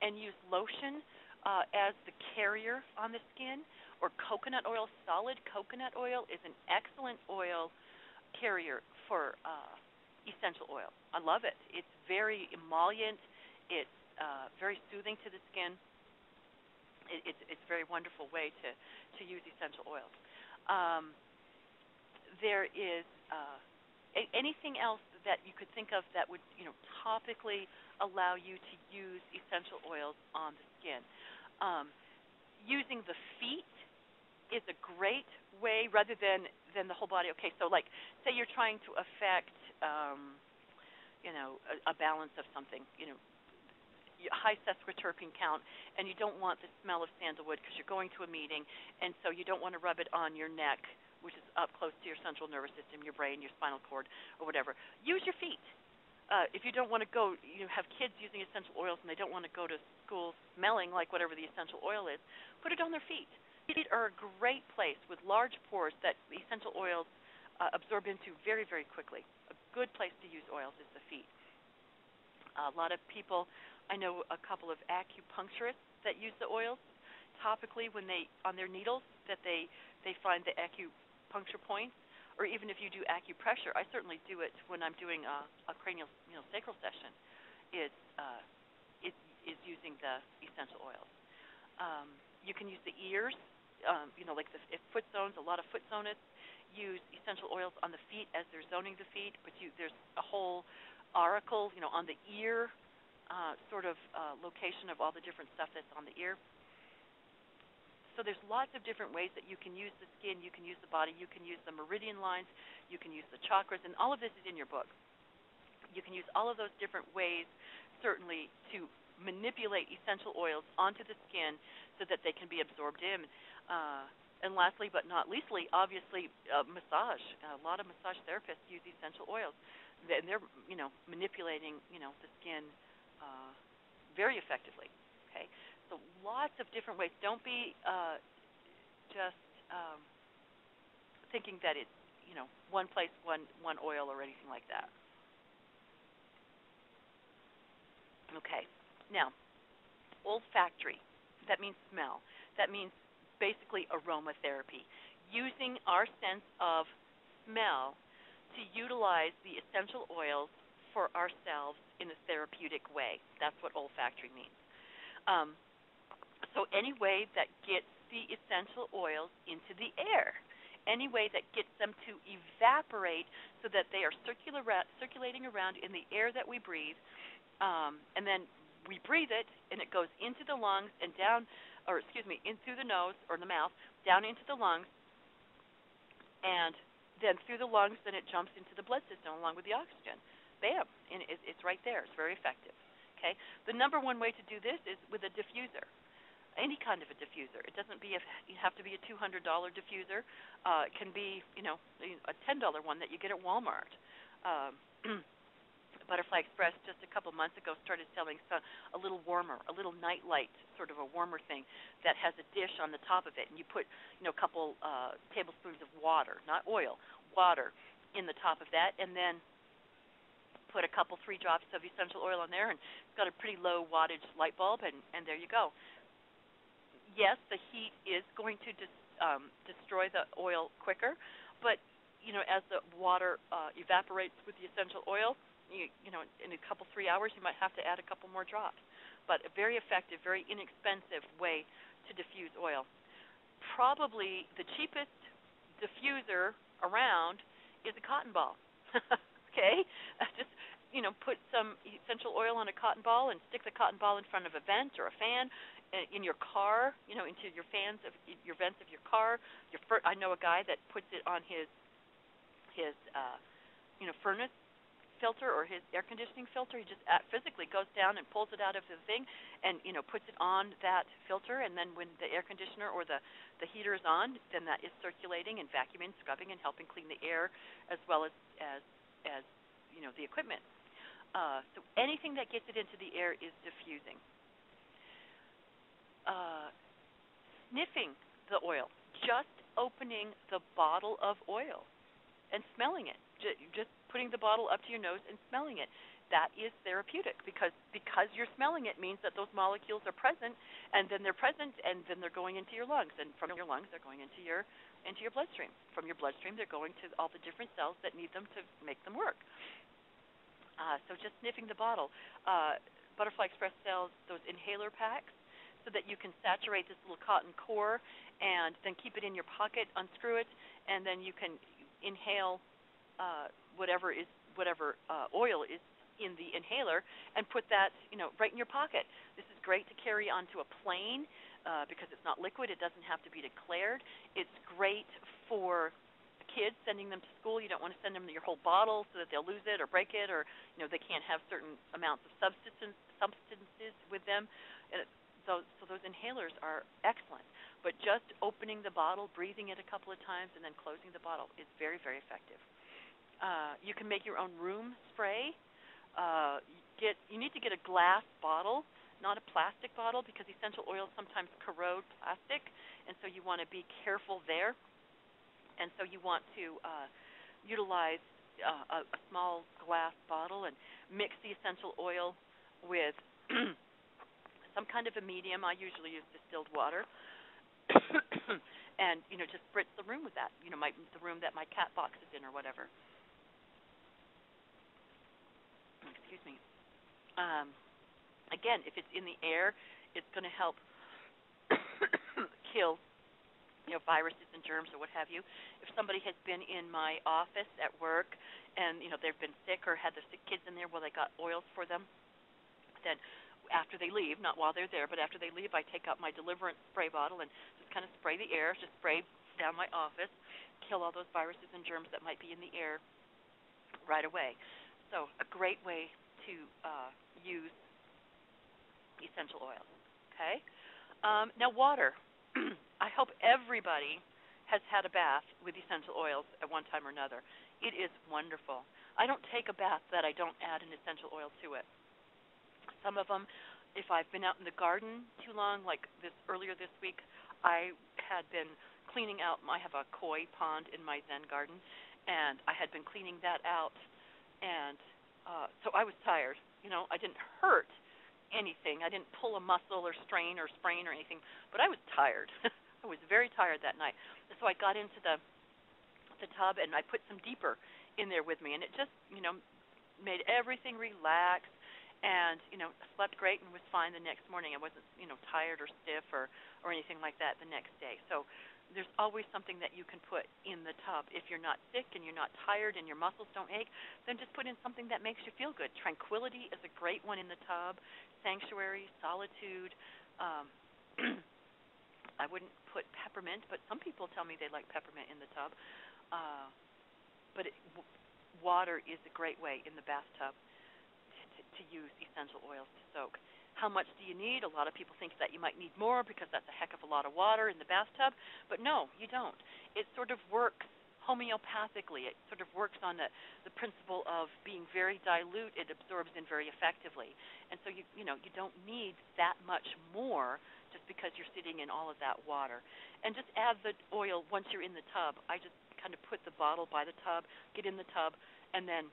and use lotion uh, as the carrier on the skin, or coconut oil. Solid coconut oil is an excellent oil carrier for uh, essential oil. I love it. It's very emollient. It's uh, very soothing to the skin. It, it's it's a very wonderful way to to use essential oils. Um, there is uh, a- anything else that you could think of that would you know topically allow you to use essential oils on the skin. Um, using the feet is a great way rather than than the whole body. Okay, so like say you're trying to affect um, you know a, a balance of something, you know high sesquiterpene count, and you don't want the smell of sandalwood because you're going to a meeting, and so you don't want to rub it on your neck, which is up close to your central nervous system, your brain, your spinal cord, or whatever. Use your feet uh, if you don't want to go, you have kids using essential oils and they don't want to go to school smelling like whatever the essential oil is, put it on their feet. Feet are a great place with large pores that essential oils uh, absorb into very, very quickly. A good place to use oils is the feet. a lot of people, I know a couple of acupuncturists that use the oils topically when they on their needles that they they find the acupuncture points or even if you do acupressure, I certainly do it when I'm doing a, a cranial, you know, sacral session. It's uh, it is using the essential oils. Um, you can use the ears, um, you know, like the if foot zones. A lot of foot zonists use essential oils on the feet as they're zoning the feet, but you, there's a whole auricle, you know, on the ear uh, sort of uh, location of all the different stuff that's on the ear. So there's lots of different ways that you can use the skin, you can use the body, you can use the meridian lines, you can use the chakras, and all of this is in your book. You can use all of those different ways, certainly, to manipulate essential oils onto the skin so that they can be absorbed in. Uh, and lastly, but not leastly, obviously, uh, massage. A lot of massage therapists use essential oils, and they're you know manipulating you know the skin uh, very effectively. Okay, lots of different ways. Don't be uh, just um, thinking that it's you know one place, one one oil, or anything like that. Okay, now olfactory. That means smell. That means basically aromatherapy, using our sense of smell to utilize the essential oils for ourselves in a therapeutic way. That's what olfactory means. Um, so, any way that gets the essential oils into the air, any way that gets them to evaporate so that they are circular, circulating around in the air that we breathe, um, and then we breathe it and it goes into the lungs and down or excuse me, in through the nose or the mouth, down into the lungs, and then through the lungs, then it jumps into the blood system along with the oxygen. Bam, and it's right there. It's very effective. Okay, the number one way to do this is with a diffuser, any kind of a diffuser. It doesn't be a, you have to be a two hundred dollar diffuser. Uh, it can be you know a ten dollar one that you get at Walmart. Um, [clears throat] Butterfly Express just a couple months ago started selling some, a little warmer, a little night light, sort of a warmer thing that has a dish on the top of it, and you put you know a couple uh, tablespoons of water, not oil, water, in the top of that, and then put a couple three drops of essential oil on there, and it's got a pretty low wattage light bulb, and and there you go. Yes, the heat is going to dis- um, destroy the oil quicker, but you know as the water uh, evaporates with the essential oil you, you know, in a couple three hours, you might have to add a couple more drops. But a very effective, very inexpensive way to diffuse oil. Probably the cheapest diffuser around is a cotton ball. [laughs] okay, [laughs] just you know, put some essential oil on a cotton ball and stick the cotton ball in front of a vent or a fan in your car, you know, into your fans of your vents of your car. Your fur- I know a guy that puts it on his his uh, you know furnace filter or his air conditioning filter. He just uh, physically goes down and pulls it out of the thing, and you know puts it on that filter. And then when the air conditioner or the the heater is on, then that is circulating and vacuuming, scrubbing, and helping clean the air as well as as as you know the equipment. Uh, so anything that gets it into the air is diffusing. Uh, sniffing the oil, just opening the bottle of oil and smelling it, just putting the bottle up to your nose and smelling it. That is therapeutic because because you're smelling it means that those molecules are present, and then they're present, and then they're going into your lungs, and from your lungs they're going into your into your bloodstream. From your bloodstream they're going to all the different cells that need them to make them work. Uh, so just sniffing the bottle. Uh, Butterfly Express sells those inhaler packs so that you can saturate this little cotton core and then keep it in your pocket, unscrew it, and then you can inhale uh, whatever is whatever uh, oil is in the inhaler and put that you know right in your pocket. This is great to carry onto a plane uh, because it's not liquid. It doesn't have to be declared. It's great for kids sending them to school. You don't want to send them your whole bottle so that they'll lose it or break it or you know they can't have certain amounts of substance substances with them. And so, so those inhalers are excellent. But just opening the bottle, breathing it a couple of times, and then closing the bottle is very, very effective. Uh, you can make your own room spray. Uh, get you need to get a glass bottle, not a plastic bottle, because essential oils sometimes corrode plastic, and so you want to be careful there. And so you want to uh, utilize uh, a, a small glass bottle and mix the essential oil with [clears throat] some kind of a medium. I usually use distilled water. [coughs] and you know just spritz the room with that you know my the room that my cat box is in or whatever excuse me. Um, again, if it's in the air, it's going to help [coughs] kill you know viruses and germs or what have you. If somebody has been in my office at work and you know they've been sick or had their sick kids in there, well, they got oils for them. Then after they leave, not while they're there, but after they leave, I take out my Deliverance spray bottle and just kind of spray the air, just spray down my office, kill all those viruses and germs that might be in the air right away. So a great way to uh, use essential oils. Okay. Um, now water. [clears throat] I hope everybody has had a bath with essential oils at one time or another. It is wonderful. I don't take a bath that I don't add an essential oil to it. Some of them, if I've been out in the garden too long, like this earlier this week, I had been cleaning out. I have a koi pond in my Zen garden, and I had been cleaning that out, and uh, so I was tired. You know, I didn't hurt anything. I didn't pull a muscle or strain or sprain or anything, but I was tired. [laughs] I was very tired that night. So I got into the the tub and I put some deeper in there with me, and it just you know made everything relax. And you know slept great and was fine the next morning. I wasn't you know tired or stiff or or anything like that the next day. So there's always something that you can put in the tub. If you're not sick and you're not tired and your muscles don't ache, then just put in something that makes you feel good. Tranquility is a great one in the tub. Sanctuary, solitude. Um, [clears throat] I wouldn't put peppermint, but some people tell me they like peppermint in the tub. Uh, but it, w- water is a great way in the bathtub to, use essential oils to soak. How much do you need? A lot of people think that you might need more because that's a heck of a lot of water in the bathtub, but no, you don't. It sort of works homeopathically. It sort of works on the, the principle of being very dilute. It absorbs in very effectively, and so you you know you don't need that much more just because you're sitting in all of that water. And just add the oil once you're in the tub. I just kind of put the bottle by the tub, get in the tub, and then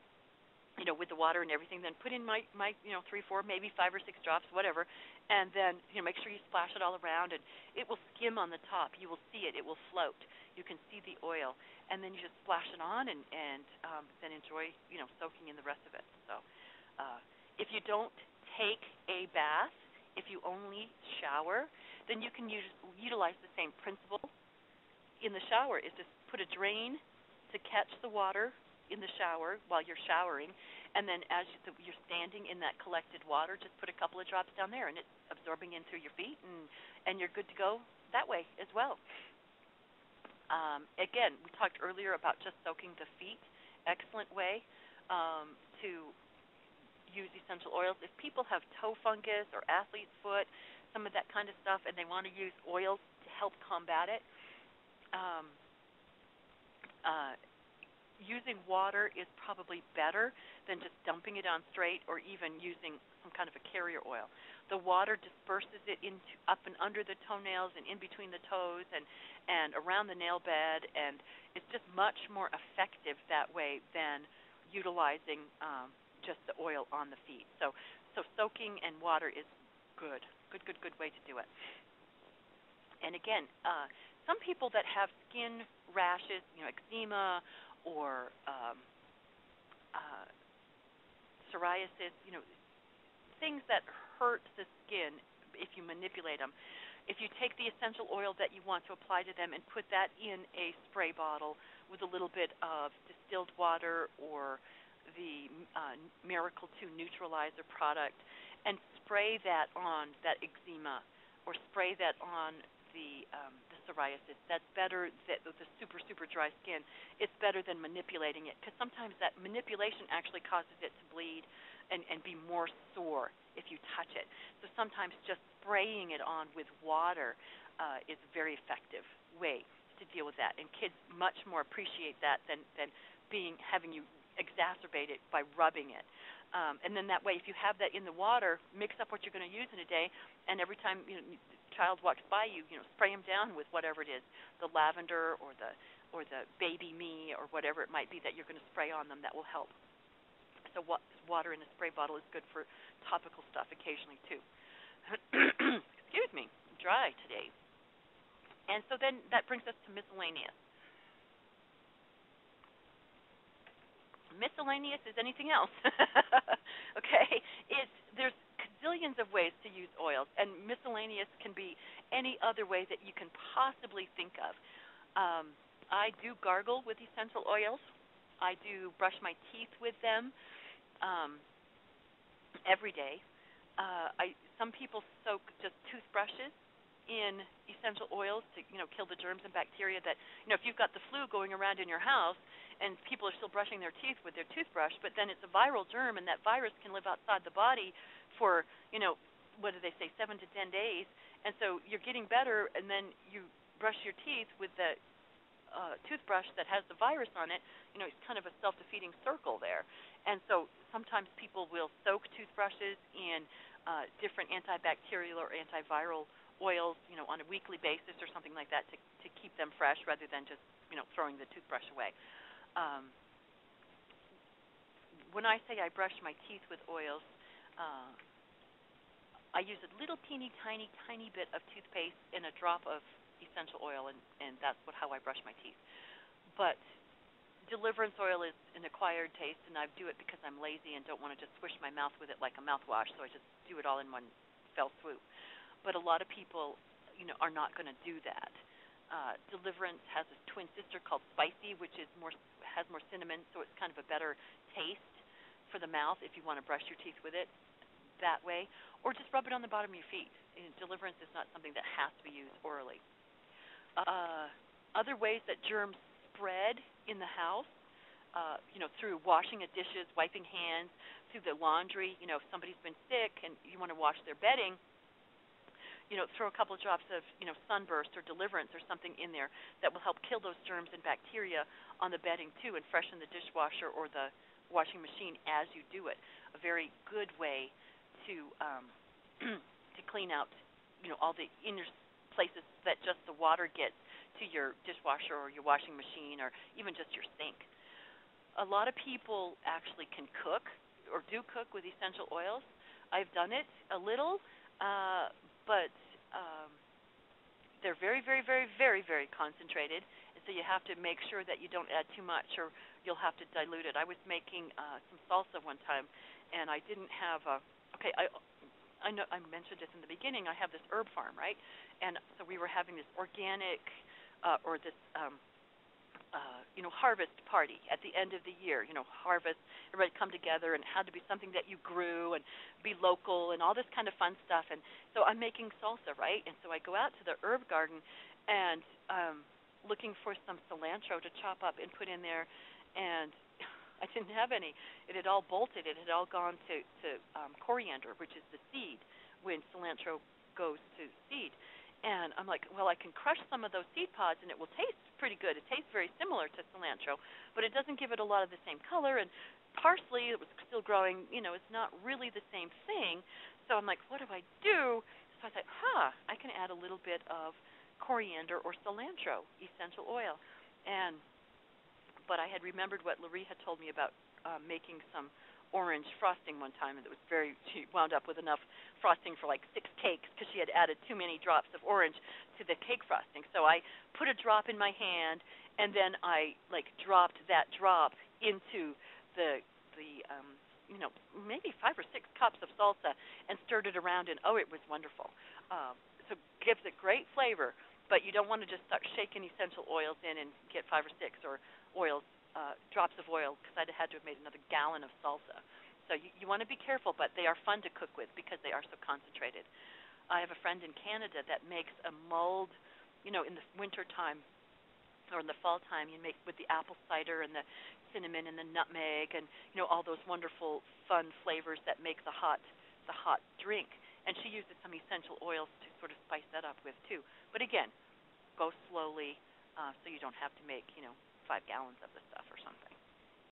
you know, with the water and everything, then put in my my you know three, four, maybe five or six drops, whatever, and then you know make sure you splash it all around, and it will skim on the top. You will see it; it will float. You can see the oil, and then you just splash it on, and and um, then enjoy you know soaking in the rest of it. So, uh, if you don't take a bath, if you only shower, then you can use, utilize the same principle in the shower is to put a drain to catch the water in the shower while you're showering, and then as you're standing in that collected water, just put a couple of drops down there, and it's absorbing in through your feet, and and you're good to go that way as well. Um, again, we talked earlier about just soaking the feet. Excellent way um, to use essential oils. If people have toe fungus or athlete's foot, some of that kind of stuff, and they want to use oils to help combat it, um, uh, using water is probably better than just dumping it on straight or even using some kind of a carrier oil. The water disperses it into up and under the toenails and in between the toes and and around the nail bed and it's just much more effective that way than utilizing um, just the oil on the feet. So so soaking and water is good, good, good, good way to do it. And again, uh, some people that have skin rashes, you know, eczema or um, uh, psoriasis, you know, things that hurt the skin if you manipulate them. If you take the essential oil that you want to apply to them and put that in a spray bottle with a little bit of distilled water or the uh, Miracle 2 neutralizer product and spray that on that eczema or spray that on the um, psoriasis. That's better that the super super dry skin. It's better than manipulating it because sometimes that manipulation actually causes it to bleed and and be more sore if you touch it. So sometimes just spraying it on with water uh, is a very effective way to deal with that. And kids much more appreciate that than than being having you exacerbate it by rubbing it. Um, and then that way, if you have that in the water, mix up what you're going to use in a day, and every time you know, child walks by you, you know, spray them down with whatever it is, the lavender or the or the baby me or whatever it might be that you're going to spray on them. That will help. So what, water in a spray bottle is good for topical stuff occasionally too. [clears throat] Excuse me, dry today. And so then that brings us to miscellaneous. miscellaneous is anything else. [laughs] okay? It's there's zillions of ways to use oils, and miscellaneous can be any other way that you can possibly think of. Um, I do gargle with essential oils. I do brush my teeth with them um, every day. uh, I some people soak just toothbrushes in essential oils to you know kill the germs and bacteria that you know if you've got the flu going around in your house and people are still brushing their teeth with their toothbrush but then it's a viral germ and that virus can live outside the body for you know what do they say 7 to 10 days. And so you're getting better and then you brush your teeth with the uh, toothbrush that has the virus on it you know it's kind of a self-defeating circle there. And so sometimes people will soak toothbrushes in uh, different antibacterial or antiviral oils, you know, on a weekly basis or something like that to to keep them fresh rather than just you know throwing the toothbrush away. Um, when I say I brush my teeth with oils, uh, I use a little teeny tiny tiny bit of toothpaste and a drop of essential oil, and and that's what how I brush my teeth. But Deliverance oil is an acquired taste, and I do it because I'm lazy and don't want to just swish my mouth with it like a mouthwash, so I just do it all in one fell swoop but a lot of people, you know, are not going to do that. Uh, Deliverance has a twin sister called Spicy, which is more has more cinnamon, so it's kind of a better taste for the mouth if you want to brush your teeth with it that way, or just rub it on the bottom of your feet. And Deliverance is not something that has to be used orally. Uh, other ways that germs spread in the house, uh, you know, through washing of dishes, wiping hands, through the laundry. You know, if somebody's been sick and you want to wash their bedding, you know, throw a couple drops of, you know, sunburst or deliverance or something in there that will help kill those germs and bacteria on the bedding too and freshen the dishwasher or the washing machine as you do it. A very good way to um [clears throat] to clean out, you know, all the inner places that just the water gets to your dishwasher or your washing machine or even just your sink. A lot of people actually can cook or do cook with essential oils. I've done it a little, uh, but um, they're very, very, very, very, very concentrated, and so you have to make sure that you don't add too much, or you'll have to dilute it. I was making uh, some salsa one time, and I didn't have a. Okay, I I know I mentioned this in the beginning. I have this herb farm, right? And so we were having this organic, uh, or this um, uh, you know, harvest party at the end of the year. You know, harvest, everybody come together, and it had to be something that you grew and be local and all this kind of fun stuff. And so I'm making salsa, right? And so I go out to the herb garden and um, looking for some cilantro to chop up and put in there, and [laughs] I didn't have any. It had all bolted. It had all gone to to um, coriander, which is the seed when cilantro goes to seed. And I'm like, well, I can crush some of those seed pods and it will taste pretty good. It tastes very similar to cilantro, but it doesn't give it a lot of the same color. And parsley, it was still growing, you know, it's not really the same thing. So I'm like, what do I do? So I thought, huh, I can add a little bit of coriander or cilantro essential oil. And but I had remembered what Laree had told me about uh, making some orange frosting one time, and it was very. She wound up with enough frosting for like six cakes because she had added too many drops of orange to the cake frosting. So I put a drop in my hand, and then I like dropped that drop into the the um, you know maybe five or six cups of salsa and stirred it around, and oh, it was wonderful. Um, so gives it great flavor, but you don't want to just start shaking essential oils in and get five or six or oils uh, drops of oil because I'd had to have made another gallon of salsa. So you, you want to be careful, but they are fun to cook with because they are so concentrated. I have a friend in Canada that makes a mulled, you know, in the winter time or in the fall time, you make with the apple cider and the cinnamon and the nutmeg and you know all those wonderful fun flavors that make the hot the hot drink. And she uses some essential oils to sort of spice that up with too. But again, go slowly uh, so you don't have to make you know five gallons of the stuff.